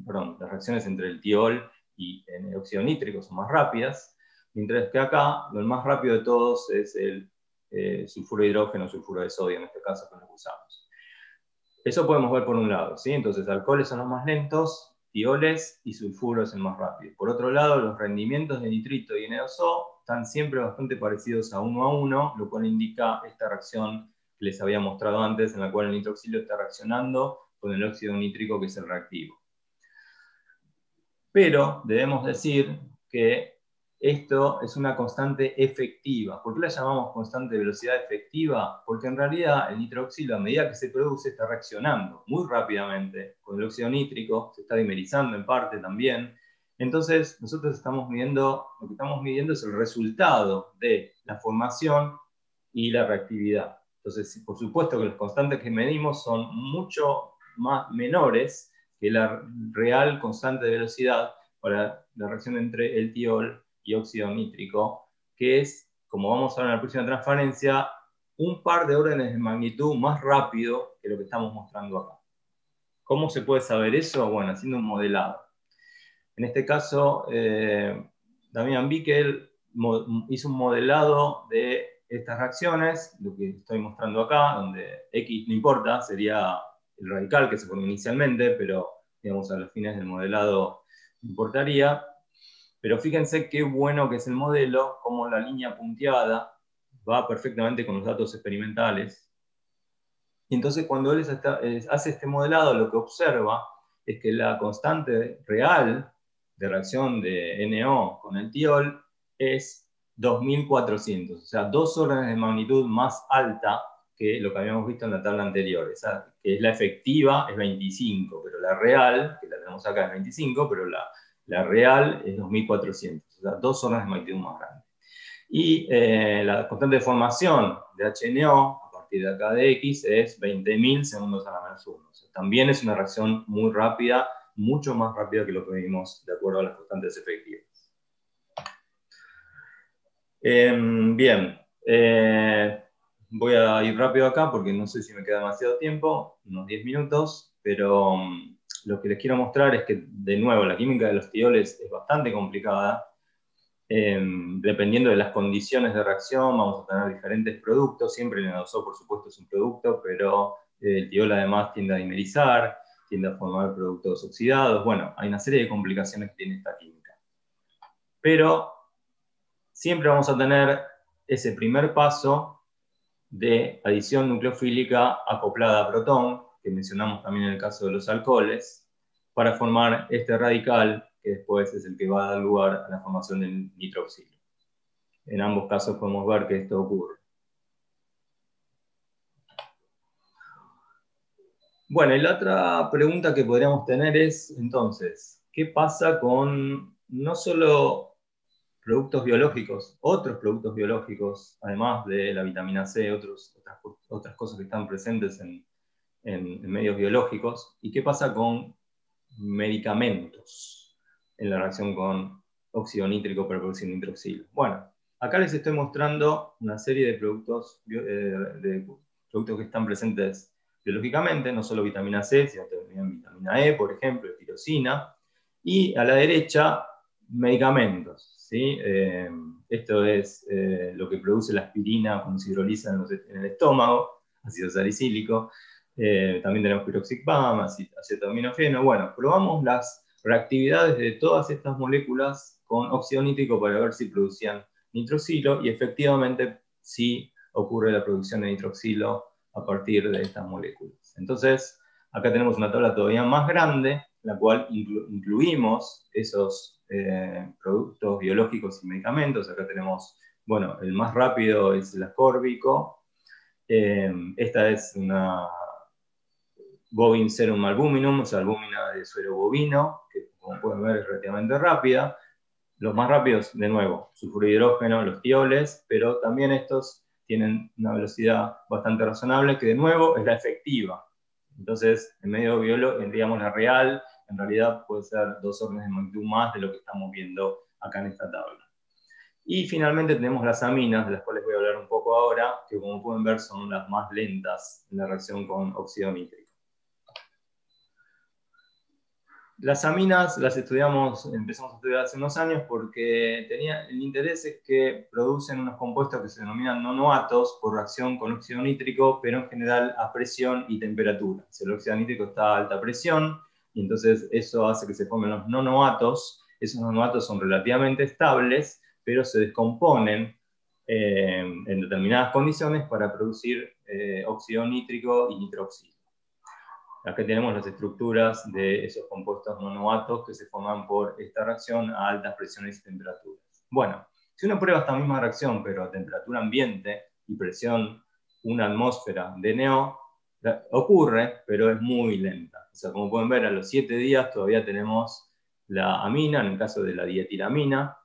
perdón, las reacciones entre el tiol y el óxido nítrico son más rápidas, mientras que acá lo más rápido de todos es el eh, sulfuro de hidrógeno, sulfuro de sodio, en este caso, que lo usamos. Eso podemos ver por un lado, ¿sí? Entonces, alcoholes son los más lentos, tioles y sulfuros el más rápido. Por otro lado, los rendimientos de nitrito y N2O están siempre bastante parecidos a uno a uno, lo cual indica esta reacción que les había mostrado antes, en la cual el nitroxilo está reaccionando con el óxido nítrico, que es el reactivo. Pero debemos decir que esto es una constante efectiva. ¿Por qué la llamamos constante de velocidad efectiva? Porque en realidad el nitroxilo a medida que se produce está reaccionando muy rápidamente con el óxido nítrico, se está dimerizando en parte también. Entonces nosotros estamos midiendo, lo que estamos midiendo es el resultado de la formación y la reactividad. Entonces, por supuesto que las constantes que medimos son mucho más menores que la real constante de velocidad para la reacción entre el tiol y óxido nítrico, que es, como vamos a ver en la próxima transparencia, un par de órdenes de magnitud más rápido que lo que estamos mostrando acá. ¿Cómo se puede saber eso? Bueno, haciendo un modelado. En este caso, eh, Damián Bickel hizo un modelado de estas reacciones, lo que estoy mostrando acá, donde X no importa, sería el radical que se formó inicialmente, pero digamos a los fines del modelado importaría. Pero fíjense qué bueno que es el modelo, como la línea punteada va perfectamente con los datos experimentales. Y entonces cuando él hace este modelado, lo que observa es que la constante real de reacción de NO con el tiol es 2400, o sea, dos órdenes de magnitud más alta que lo que habíamos visto en la tabla anterior. Esa, que es la efectiva es 25, pero la real, que la tenemos acá es 25, pero la, la real es 2400, o sea, dos zonas de magnitud más grande. Y eh, la constante de formación de HNO, a partir de acá de X, es 20.000 segundos a la menos 1. también es una reacción muy rápida, mucho más rápida que lo que vimos de acuerdo a las constantes efectivas. Em, bien, eh, voy a ir rápido acá porque no sé si me queda demasiado tiempo, unos 10 minutos, pero mm, lo que les quiero mostrar es que, de nuevo, la química de los tioles es bastante complicada Em, dependiendo de las condiciones de reacción, vamos a tener diferentes productos. Siempre el NO2, por supuesto, es un producto, pero eh, el tiol además tiende a dimerizar, tiende a formar productos oxidados. Bueno, hay una serie de complicaciones que tiene esta química. Pero siempre vamos a tener ese primer paso de adición nucleofílica acoplada a protón, que mencionamos también en el caso de los alcoholes, para formar este radical que después es el que va a dar lugar a la formación del nitroxilo. En ambos casos podemos ver que esto ocurre. Bueno, y la otra pregunta que podríamos tener es, entonces, ¿qué pasa con no solo productos biológicos, otros productos biológicos, además de la vitamina C, otros, otras, cosas que están presentes en, medios biológicos, y qué pasa con medicamentos? en la reacción con óxido nítrico producir nitroxilo. Bueno, acá les estoy mostrando una serie de productos, eh, de productos que están presentes biológicamente, no solo vitamina C, sino también vitamina E, por ejemplo, tirosina, y a la derecha, medicamentos. ¿sí? Eh, esto es eh, lo que produce la aspirina cuando se hidroliza en, el estómago, ácido salicílico. también tenemos piroxicam, acetaminofeno. Bueno, probamos las reactividades de todas estas moléculas con óxido nítrico para ver si producían nitroxilo y efectivamente sí ocurre la producción de nitroxilo a partir de estas moléculas. Entonces, acá tenemos una tabla todavía más grande, la cual incluimos esos eh, productos biológicos y medicamentos. Acá tenemos, bueno, el más rápido es el ascórbico. Eh, esta es una bovin serum albuminum, o sea, albúmina de suero bovino, que como pueden ver es relativamente rápida. Los más rápidos, de nuevo, sulfuro hidrógeno, los tioles, pero también estos tienen una velocidad bastante razonable, que de nuevo es la efectiva. Entonces, en medio biológico, digamos la real, en realidad puede ser dos órdenes de magnitud más de lo que estamos viendo acá en esta tabla. Y finalmente tenemos las aminas, de las cuales voy a hablar un poco ahora, que como pueden ver son las más lentas en la reacción con óxido nítrico. Las aminas las estudiamos, empezamos a estudiar hace unos años porque tenía, el interés es que producen unos compuestos que se denominan nonoatos por reacción con óxido nítrico, pero en general a presión y temperatura. Si el óxido nítrico está a alta presión, y entonces eso hace que se formen los nonoatos. Esos nonoatos son relativamente estables, pero se descomponen eh, en determinadas condiciones para producir eh, óxido nítrico y nitróxido. Acá tenemos las estructuras de esos compuestos monoatos que se forman por esta reacción a altas presiones y temperaturas. Bueno, si uno prueba esta misma reacción, pero a temperatura ambiente y presión una atmósfera de NEO, ocurre, pero es muy lenta. O sea, como pueden ver, a los 7 días todavía tenemos la amina, en el caso de la dietilamina,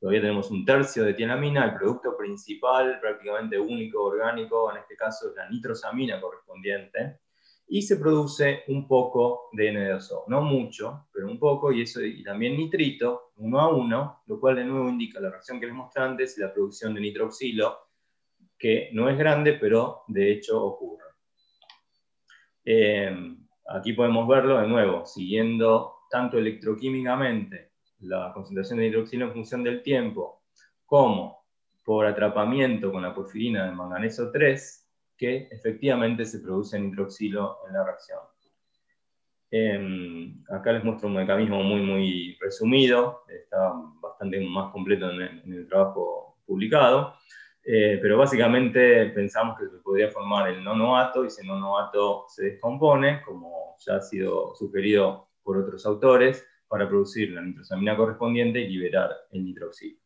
todavía tenemos un tercio de tiamina, el producto principal, prácticamente único orgánico, en este caso es la nitrosamina correspondiente, y se produce un poco de N2O, no mucho, pero un poco, y, eso, y también nitrito, uno a uno, lo cual de nuevo indica la reacción que les mostré antes y la producción de nitroxilo, que no es grande, pero de hecho ocurre. Eh, aquí podemos verlo de nuevo, siguiendo tanto electroquímicamente la concentración de nitroxilo en función del tiempo, como por atrapamiento con la porfirina de manganeso 3, que efectivamente se produce nitroxilo en la reacción. Em, acá les muestro un mecanismo muy, muy resumido, está bastante más completo en el, trabajo publicado, eh, pero básicamente pensamos que se podría formar el nonoato y ese nonoato se descompone, como ya ha sido sugerido por otros autores, para producir la nitrosamina correspondiente y liberar el nitroxilo.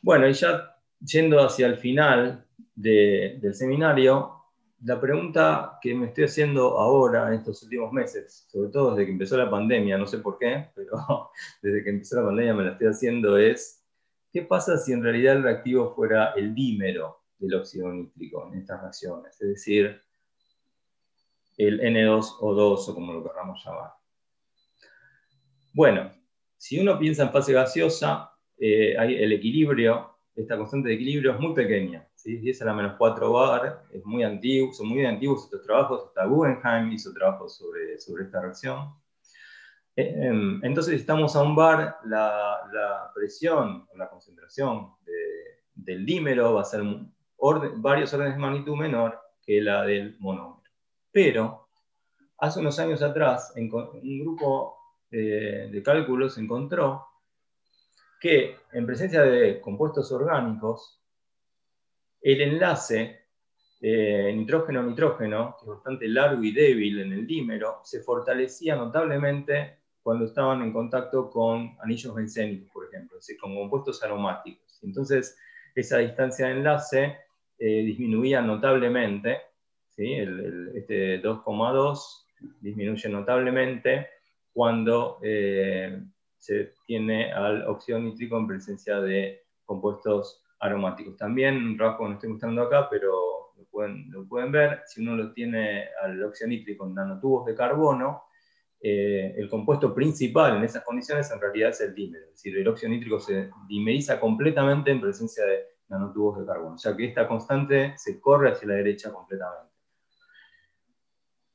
Bueno, y ya yendo hacia el final del seminario, la pregunta que me estoy haciendo ahora, en estos últimos meses, sobre todo desde que empezó la pandemia, no sé por qué, pero desde que empezó la pandemia me la estoy haciendo, es, ¿qué pasa si en realidad el reactivo fuera el dímero del óxido nítrico en estas reacciones? Es decir, el N2O2 o como lo queramos llamar. Bueno, si uno piensa en fase gaseosa, eh, hay el equilibrio esta constante de equilibrio es muy pequeña, ¿sí? 10 a la menos 4 bar, es muy antiguo, son muy antiguos estos trabajos, hasta Guggenheim hizo trabajos sobre, sobre esta reacción. em, entonces necesitamos ahumbar la, la presión o la concentración del dímero, va a ser varios órdenes de magnitud menor que la del monómero. Pero hace unos años atrás, un grupo eh, de cálculos encontró que en presencia de compuestos orgánicos, el enlace eh, nitrógeno-nitrógeno, que es bastante largo y débil en el dímero, se fortalecía notablemente cuando estaban en contacto con anillos bencénicos, por ejemplo, con compuestos aromáticos. Entonces, esa distancia de enlace eh, disminuía notablemente, ¿sí? este 2,2 disminuye notablemente cuando eh, se tiene al óxido nítrico en presencia de compuestos aromáticos. También un rasgo que no estoy mostrando acá, pero lo pueden, lo pueden ver, si uno lo tiene al óxido nítrico en nanotubos de carbono, eh, el compuesto principal en esas condiciones en realidad es el dímero, es decir, el óxido nítrico se dimeriza completamente en presencia de nanotubos de carbono, o sea que esta constante se corre hacia la derecha completamente.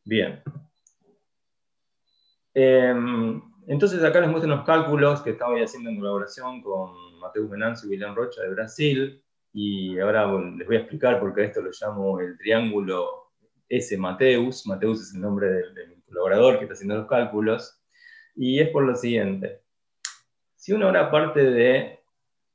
Bien. Em, entonces acá les muestro unos cálculos que estaba haciendo en colaboración con Mateus Venancio y William Rocha de Brasil, y ahora les voy a explicar por qué esto lo llamo el triángulo S Mateus. Mateus es el nombre del, colaborador que está haciendo los cálculos, y es por lo siguiente. Si uno ahora parte de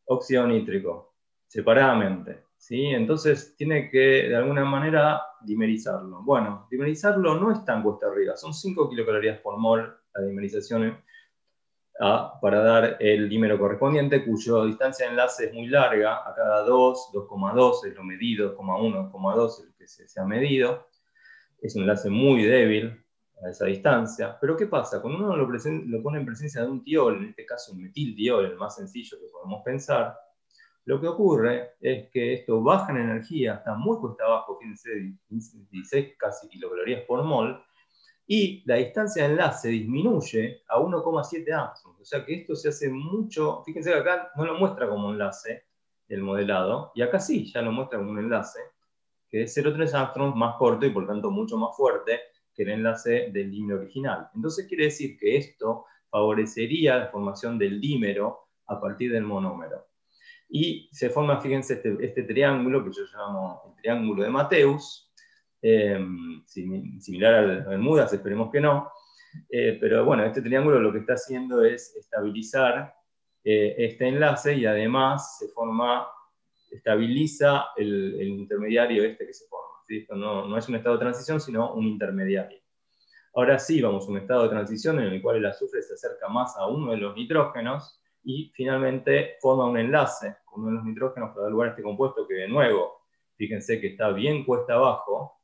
óxido nítrico, separadamente, ¿sí? entonces tiene que de alguna manera dimerizarlo. Bueno, dimerizarlo no es tan cuesta arriba, son 5 kilocalorías por mol dimerización para dar el dímero correspondiente, cuya distancia de enlace es muy larga, a cada 2, 2,2 es lo medido, 2,1, 2,2 es el que se, ha medido. Es un enlace muy débil a esa distancia. Pero ¿qué pasa? Cuando uno lo, lo pone en presencia de un tiol, en este caso un metiltiol, el más sencillo que podemos pensar, lo que ocurre es que esto baja en energía, está muy cuesta abajo, fíjense, 16 casi kilocalorías por mol, y la distancia de enlace disminuye a 1,7 Armstrong. O sea que esto se hace mucho, fíjense que acá no lo muestra como enlace el modelado, y acá sí, ya lo muestra como un enlace, que es 0,3 Armstrong más corto y por tanto mucho más fuerte que el enlace del dímero original. Entonces quiere decir que esto favorecería la formación del dímero a partir del monómero. Y se forma, fíjense, este, este triángulo que yo llamo el triángulo de Mateus, Em, similar al de Bermudas, esperemos que no. Eh, pero bueno, este triángulo lo que está haciendo es estabilizar eh, este enlace y además se forma, estabiliza el, intermediario este que se forma. Esto no, no, es un estado de transición, sino un intermediario. Ahora sí vamos a un estado de transición en el cual el azufre se acerca más a uno de los nitrógenos y finalmente forma un enlace con uno de los nitrógenos para dar lugar a este compuesto que de nuevo, fíjense que está bien cuesta abajo,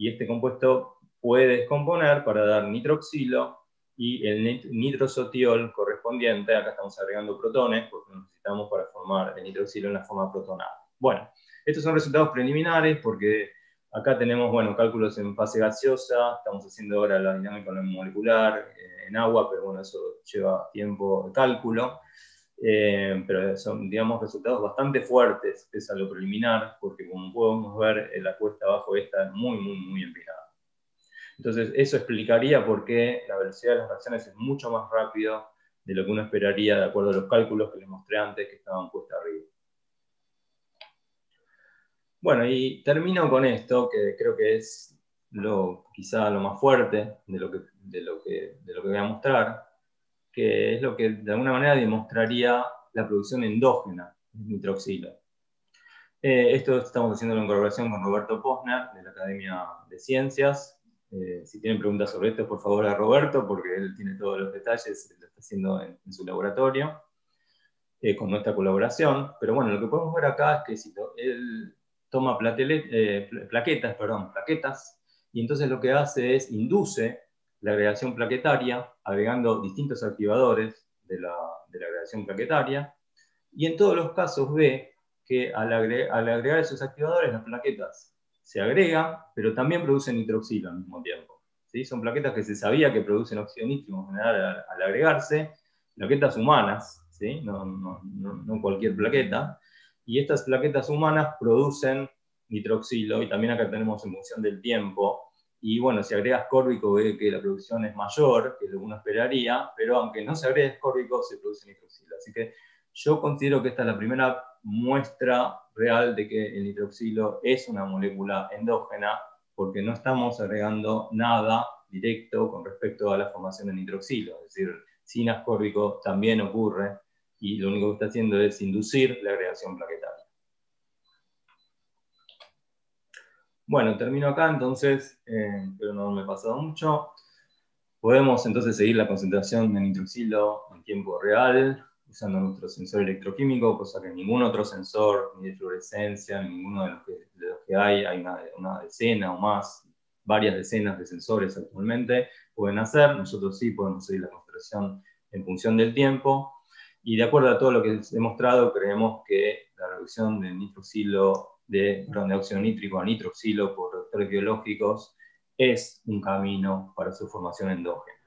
y este compuesto puede descomponer para dar nitroxilo y el nitrosotiol correspondiente, acá estamos agregando protones porque necesitamos para formar el nitroxilo en la forma protonada. Bueno, estos son resultados preliminares porque acá tenemos bueno, cálculos en fase gaseosa, estamos haciendo ahora la dinámica molecular eh, en agua, pero bueno, eso lleva tiempo de cálculo. Eh, pero son, digamos, resultados bastante fuertes, es a lo preliminar, porque como podemos ver, la cuesta abajo esta es muy, muy, muy empinada. Entonces, eso explicaría por qué la velocidad de las reacciones es mucho más rápido de lo que uno esperaría de acuerdo a los cálculos que les mostré antes que estaban puestos arriba. Bueno, y termino con esto, que creo que es lo, quizá lo más fuerte de lo que, de lo que, de lo que voy a mostrar, que es lo que de alguna manera demostraría la producción endógena de nitroxilo. Eh, esto estamos haciendo en colaboración con Roberto Posner, de la Academia de Ciencias. Eh, si tienen preguntas sobre esto, por favor a Roberto, porque él tiene todos los detalles, lo está haciendo en, su laboratorio, eh, con nuestra colaboración. Pero bueno, lo que podemos ver acá es que si él toma plaquetas, perdón, plaquetas, y entonces lo que hace es induce la agregación plaquetaria, agregando distintos activadores de la, agregación plaquetaria, y en todos los casos ve que al, agregar, esos activadores, las plaquetas se agregan, pero también producen nitroxilo al mismo tiempo. ¿sí? Son plaquetas que se sabía que producen óxido en general al, agregarse, plaquetas humanas, ¿sí? no, no cualquier plaqueta, y estas plaquetas humanas producen nitroxilo, y también acá tenemos en función del tiempo y bueno, si agregas córbico ve que la producción es mayor que lo uno esperaría, pero aunque no se agregue córbico, se produce nitroxilo. Así que yo considero que esta es la primera muestra real de que el nitroxilo es una molécula endógena, porque no estamos agregando nada directo con respecto a la formación de nitroxilo. Es decir, sin ascórbico también ocurre, y lo único que está haciendo es inducir la agregación plaquetaria. Bueno, termino acá entonces, eh, pero no me he pasado mucho. Podemos entonces seguir la concentración de nitroxilo en tiempo real, usando nuestro sensor electroquímico, cosa que ningún otro sensor, ni de fluorescencia, ni ninguno de los que, hay, hay una, una, decena o más, varias decenas de sensores actualmente, pueden hacer. Nosotros sí podemos seguir la concentración en función del tiempo. Y de acuerdo a todo lo que he mostrado, creemos que la reducción de nitroxilo de, de óxido nítrico a nitroxilo por reactores biológicos es un camino para su formación endógena.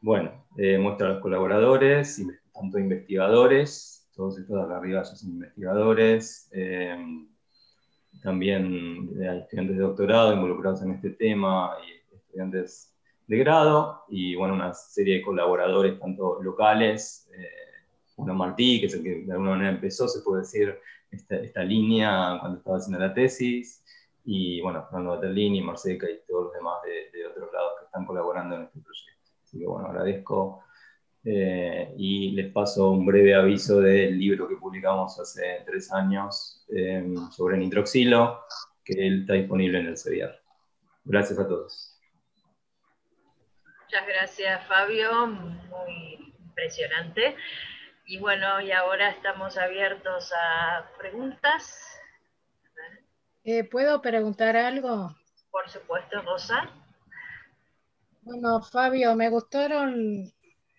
Bueno, eh, muestra a los colaboradores, tanto investigadores, todos estos de arriba ya son investigadores, eh, también hay estudiantes de doctorado involucrados en este tema y estudiantes de grado, y bueno, una serie de colaboradores, tanto locales, eh, uno Martí, que es el que de alguna manera empezó, se puede decir, esta, línea cuando estaba haciendo la tesis, y bueno, Fernando Batellini, Marseca y todos los demás de, otros lados que están colaborando en este proyecto. Así que bueno, agradezco eh, y les paso un breve aviso del libro que publicamos hace tres años eh, sobre nitroxilo, que está disponible en el CEDIAR. Gracias a todos. Muchas gracias, Fabio. Muy impresionante. Y bueno, y ahora estamos abiertos a preguntas. Eh, ¿Puedo preguntar algo? Por supuesto, Rosa. Bueno, Fabio, me gustaron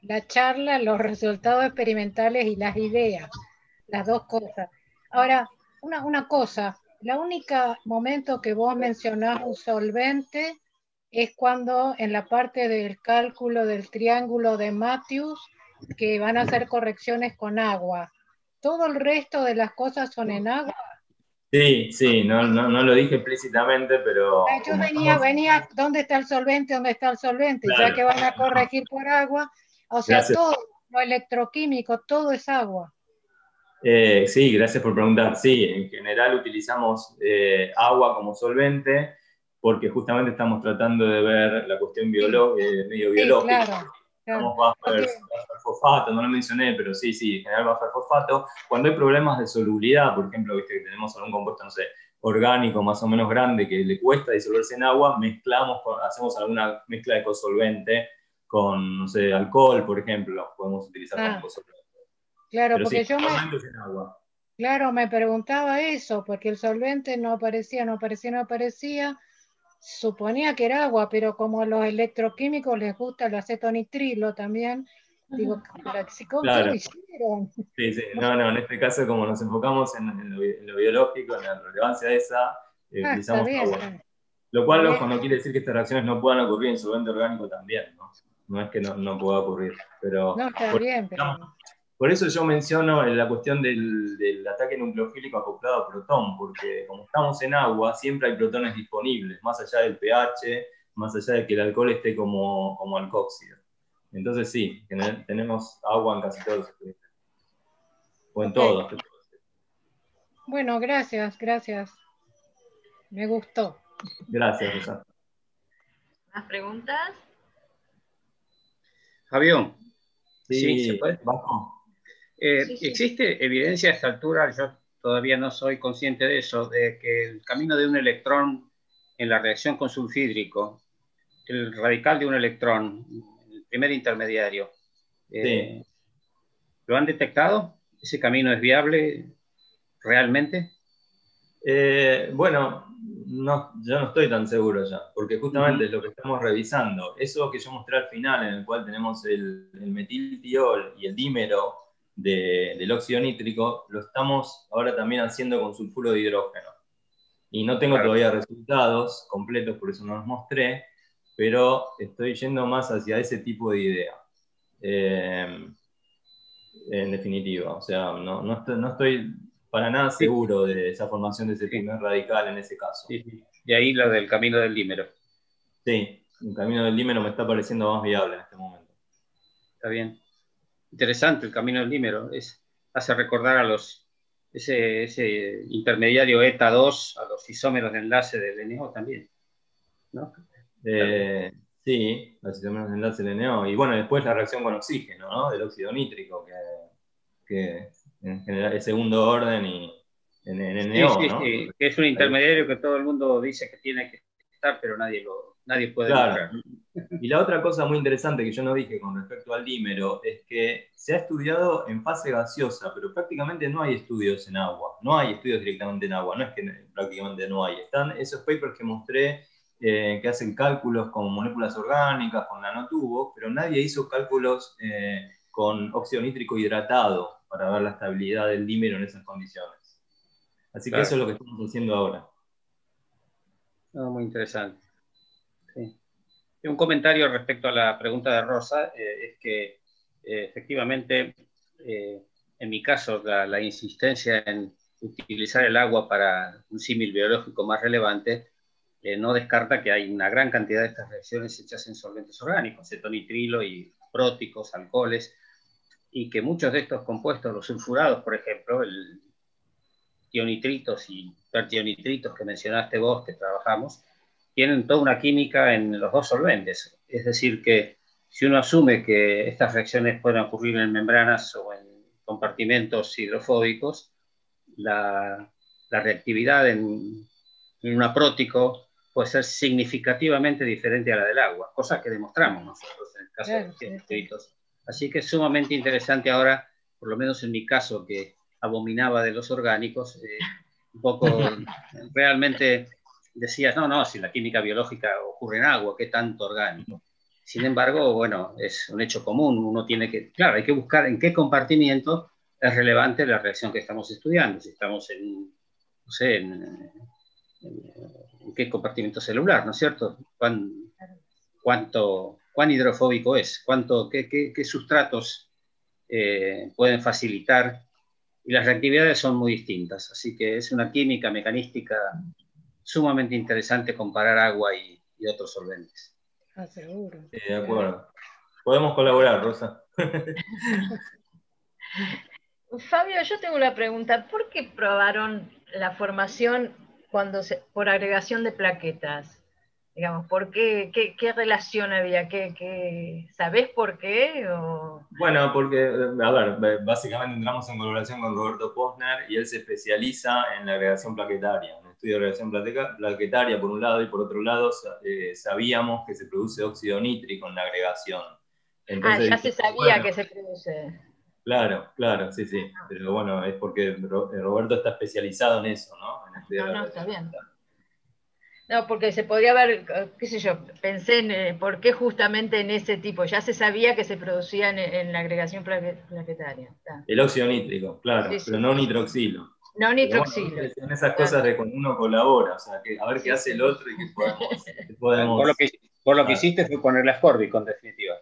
la charla, los resultados experimentales y las ideas, las dos cosas. Ahora, una, una cosa, la única momento que vos mencionás un solvente es cuando en la parte del cálculo del triángulo de Matthews que van a hacer correcciones con agua. ¿Todo el resto de las cosas son en agua? Sí, sí, no, no, no lo dije explícitamente, pero... Ah, yo venía, venía, ¿dónde está el solvente? ¿Dónde está el solvente? Ya que van a corregir por agua, o sea, todo lo electroquímico, todo es agua. Eh, sí, gracias por preguntar. Sí, en general utilizamos eh, agua como solvente porque justamente estamos tratando de ver la cuestión eh, medio biológica. Claro. Tenemos buffer, fosfato, no lo mencioné, pero sí, sí, en general buffer fosfato. Cuando hay problemas de solubilidad, por ejemplo, ¿viste que tenemos algún compuesto, no sé, orgánico más o menos grande que le cuesta disolverse en agua, mezclamos, hacemos alguna mezcla de cosolvente con, no sé, alcohol, por ejemplo, podemos utilizar como ah. cosolvente. Claro, porque yo me... Claro, me preguntaba eso, porque el solvente no aparecía, no aparecía, no aparecía, suponía que era agua, pero como a los electroquímicos les gusta el acetonitrilo también, digo, ¿cómo lo hicieron? Sí, sí, no, no, en este caso como nos enfocamos en, lo, biológico, en la relevancia de esa, eh, ah, utilizamos agua. Lo cual ojo, no quiere decir que estas reacciones no puedan ocurrir en solvente orgánico también, ¿no? No es que no, no pueda ocurrir, pero... No, está bien, pero... Por eso yo menciono la cuestión del, ataque nucleofílico acoplado a protón, porque como estamos en agua, siempre hay protones disponibles, más allá del pH, más allá de que el alcohol esté como, como alcóxido. Entonces sí, tenemos agua en casi todos los experimentos. O en todos. Bueno, gracias, gracias. Me gustó. Gracias, Rosa. ¿Más preguntas? Javier. Sí, ¿se puede? Eh, ¿Existe evidencia a esta altura, yo todavía no soy consciente de eso, de que el camino de un electrón en la reacción con sulfídrico, el radical de un electrón, el primer intermediario, eh, ¿lo han detectado? ¿Ese camino es viable realmente? Eh, bueno, no, yo no estoy tan seguro ya, porque justamente es lo que estamos revisando, eso que yo mostré al final, en el cual tenemos el, el metiltiol y el dímero, del óxido nítrico, lo estamos ahora también haciendo con sulfuro de hidrógeno. Y no tengo todavía resultados completos, por eso no los mostré, pero estoy yendo más hacia ese tipo de idea. Eh, en definitiva, o sea, no, no, estoy, para nada seguro de esa formación de ese primer radical en ese caso. Y ahí lo del camino del dímero. Sí, el camino del dímero me está pareciendo más viable en este momento. Está bien. Interesante el camino del dímero. Es, hace recordar a los ese, intermediario ETA 2 a los isómeros de enlace del NO también. ¿no? Eh, sí, los isómeros de enlace del NO. Y bueno, después la reacción con oxígeno, ¿no? Del óxido nítrico, que, que en general es segundo orden y en, el NO, sí, sí, que es un intermediario que todo el mundo dice que tiene que estar, pero nadie lo, nadie puede claro. Y la otra cosa muy interesante que yo no dije con respecto al dímero es que se ha estudiado en fase gaseosa, pero prácticamente no hay estudios en agua. No hay estudios directamente en agua, no es que prácticamente no hay. Están esos papers que mostré eh, que hacen cálculos con moléculas orgánicas, con nanotubos, pero nadie hizo cálculos eh, con óxido nítrico hidratado para ver la estabilidad del dímero en esas condiciones. Así que eso es lo que estamos haciendo ahora. muy interesante un comentario respecto a la pregunta de Rosa eh, es que eh, efectivamente, eh, en mi caso, la, insistencia en utilizar el agua para un símil biológico más relevante no descarta que hay una gran cantidad de estas reacciones hechas en solventes orgánicos, cetonitrilo y próticos, alcoholes, y que muchos de estos compuestos, los sulfurados, por ejemplo, el tionitritos y pertionitritos que mencionaste vos, que trabajamos, tienen toda una química en los dos solventes. Es decir, que si uno asume que estas reacciones pueden ocurrir en membranas o en compartimentos hidrofóbicos, la, reactividad en, un aprótico puede ser significativamente diferente a la del agua, cosa que demostramos nosotros en el caso de los nitritos. Así que es sumamente interesante ahora, por lo menos en mi caso, que abominaba de los orgánicos, eh, un poco realmente decías, no, no, si la química biológica ocurre en agua, ¿qué tanto orgánico? Sin embargo, bueno, es un hecho común, uno tiene que, claro, hay que buscar en qué compartimiento es relevante la reacción que estamos estudiando, si estamos en, no sé, en, qué compartimento celular, ¿no es cierto? ¿Cuán, cuánto, ¿Cuán hidrofóbico es? ¿Cuánto, qué, qué, sustratos eh, pueden facilitar? Y las reactividades son muy distintas, así que es una química mecanística sumamente interesante comparar agua y, otros solventes. Ah, seguro. Sí, de acuerdo. Podemos colaborar, Rosa. Fabio, yo tengo una pregunta. ¿Por qué probaron la formación cuando por agregación de plaquetas? Digamos, ¿por qué, qué, relación había? ¿Qué, ¿Sabés por qué? Bueno, porque, a ver, básicamente entramos en colaboración con Roberto Posner y él se especializa en la agregación plaquetaria estudio de reacción plaquetaria por un lado y por otro lado eh, sabíamos que se produce óxido nítrico en la agregación. ah, ya se sabía que se produce. Claro, claro, sí, sí. Pero bueno, es porque eh, Roberto está especializado en eso, ¿no? no, no, está bien. No, porque se podría ver, qué sé yo, pensé en eh, por qué justamente en ese tipo, ya se sabía que se producía en, la agregación plaquetaria. El óxido nítrico, claro, pero no nitroxilo. No nitroxilo. son esas cosas de cuando uno colabora, o sea, que a ver qué hace el otro y qué podemos. Por, lo que, por lo que hiciste fue ponerle ascórbico, en definitiva.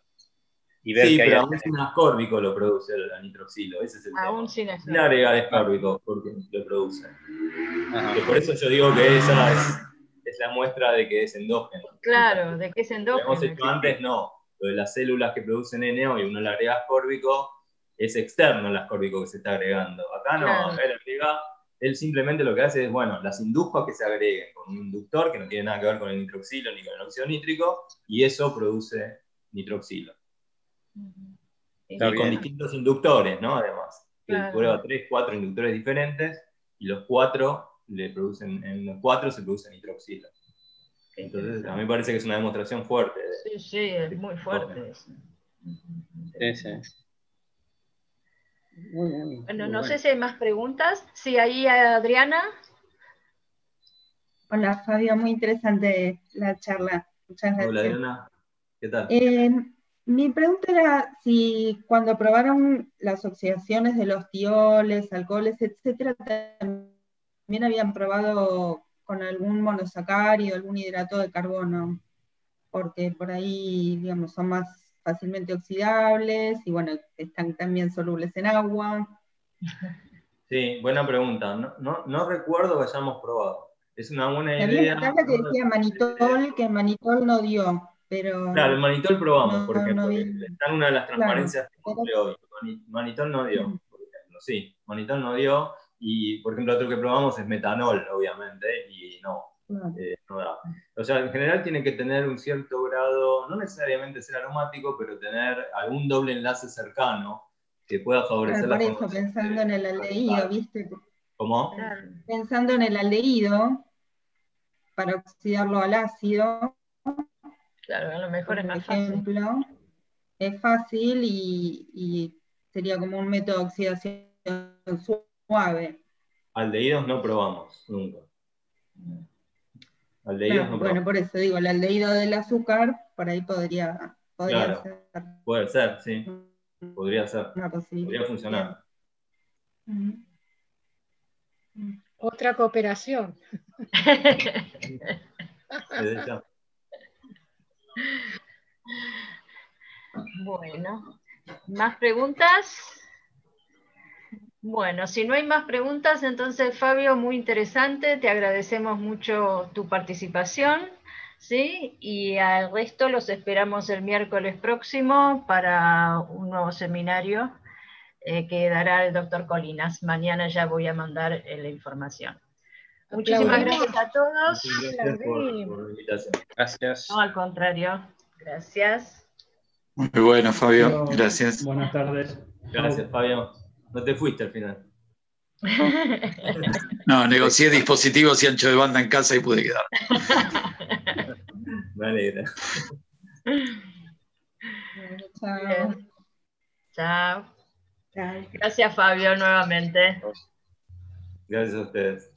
Y ver sí, pero aún sin ascórbico lo produce el nitroxilo, ese es el aún tema. Sin agregar ascórbico porque lo produce. por eso yo digo que esa es, es, la muestra de que es endógeno. Claro, de que es endógeno. Lo hemos hecho antes, no. Lo de las células que producen NO y uno le agrega ascórbico, es externo el ascórbico que se está agregando. Acá no, él agrega, él simplemente lo que hace es, bueno, las induzco a que se agreguen con un inductor que no tiene nada que ver con el nitroxilo ni con el óxido nítrico, y eso produce nitroxilo. Y con distintos inductores, ¿no? Además. Él prueba tres, cuatro inductores diferentes, y los cuatro le producen, en los cuatro se produce nitroxilo. Entonces, a mí me parece que es una demostración fuerte. sí, sí, es muy fuerte. Sí, sí. Bueno, no sé si hay más preguntas. Sí, ahí Adriana. Hola Fabio, muy interesante la charla. Muchas gracias. Hola Adriana, ¿qué tal? Eh, mi pregunta era si cuando probaron las oxidaciones de los tioles, alcoholes, etcétera, también habían probado con algún monosacárido, algún hidrato de carbono, porque por ahí, digamos, son más fácilmente oxidables y bueno, están también solubles en agua. Sí, buena pregunta. No, no, recuerdo que hayamos probado. Es una buena idea. Había que decía manitol, que manitol no dio, pero... Claro, el manitol probamos, por ejemplo. está en una de las transparencias que hoy. Manitol no dio, por ejemplo. Sí, manitol no dio. Y, por ejemplo, otro que probamos es metanol, obviamente, y no, eh, no sea, en general tiene que tener un cierto grado, no necesariamente ser aromático, pero tener algún doble enlace cercano que pueda favorecer la Por eso, pensando en el aldehído, ¿viste? ¿Cómo? Pensando en el aldehído, para oxidarlo al ácido. Claro, a lo mejor es más ejemplo, fácil. Es fácil y, sería como un método de oxidación suave. Aldehídos no probamos nunca. Aldehídos no, bueno, por eso digo, el aldehído del azúcar, por ahí podría, podría ser. Puede ser, sí. Podría ser. Podría funcionar. Otra cooperación. bueno, ¿más preguntas? Bueno, si no hay más preguntas, entonces Fabio, muy interesante, te agradecemos mucho tu participación. ¿sí? Y al resto los esperamos el miércoles próximo para un nuevo seminario eh, que dará el doctor Colinas. Mañana ya voy a mandar eh, la información. Muchísimas gracias a todos. Gracias por, Gracias. No, al contrario. Gracias. Muy bueno, Fabio. Gracias. Buenas tardes. Gracias, Fabio. No te fuiste al final. No, negocié dispositivos y ancho de banda en casa y pude quedar. Me alegra. Chao. Chao. Gracias, Fabio, nuevamente. Gracias a ustedes.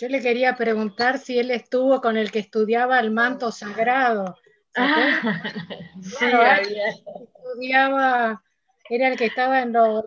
Yo le quería preguntar si él estuvo con el que estudiaba el manto sagrado. Ah, sí, estudiaba, era el que estaba en los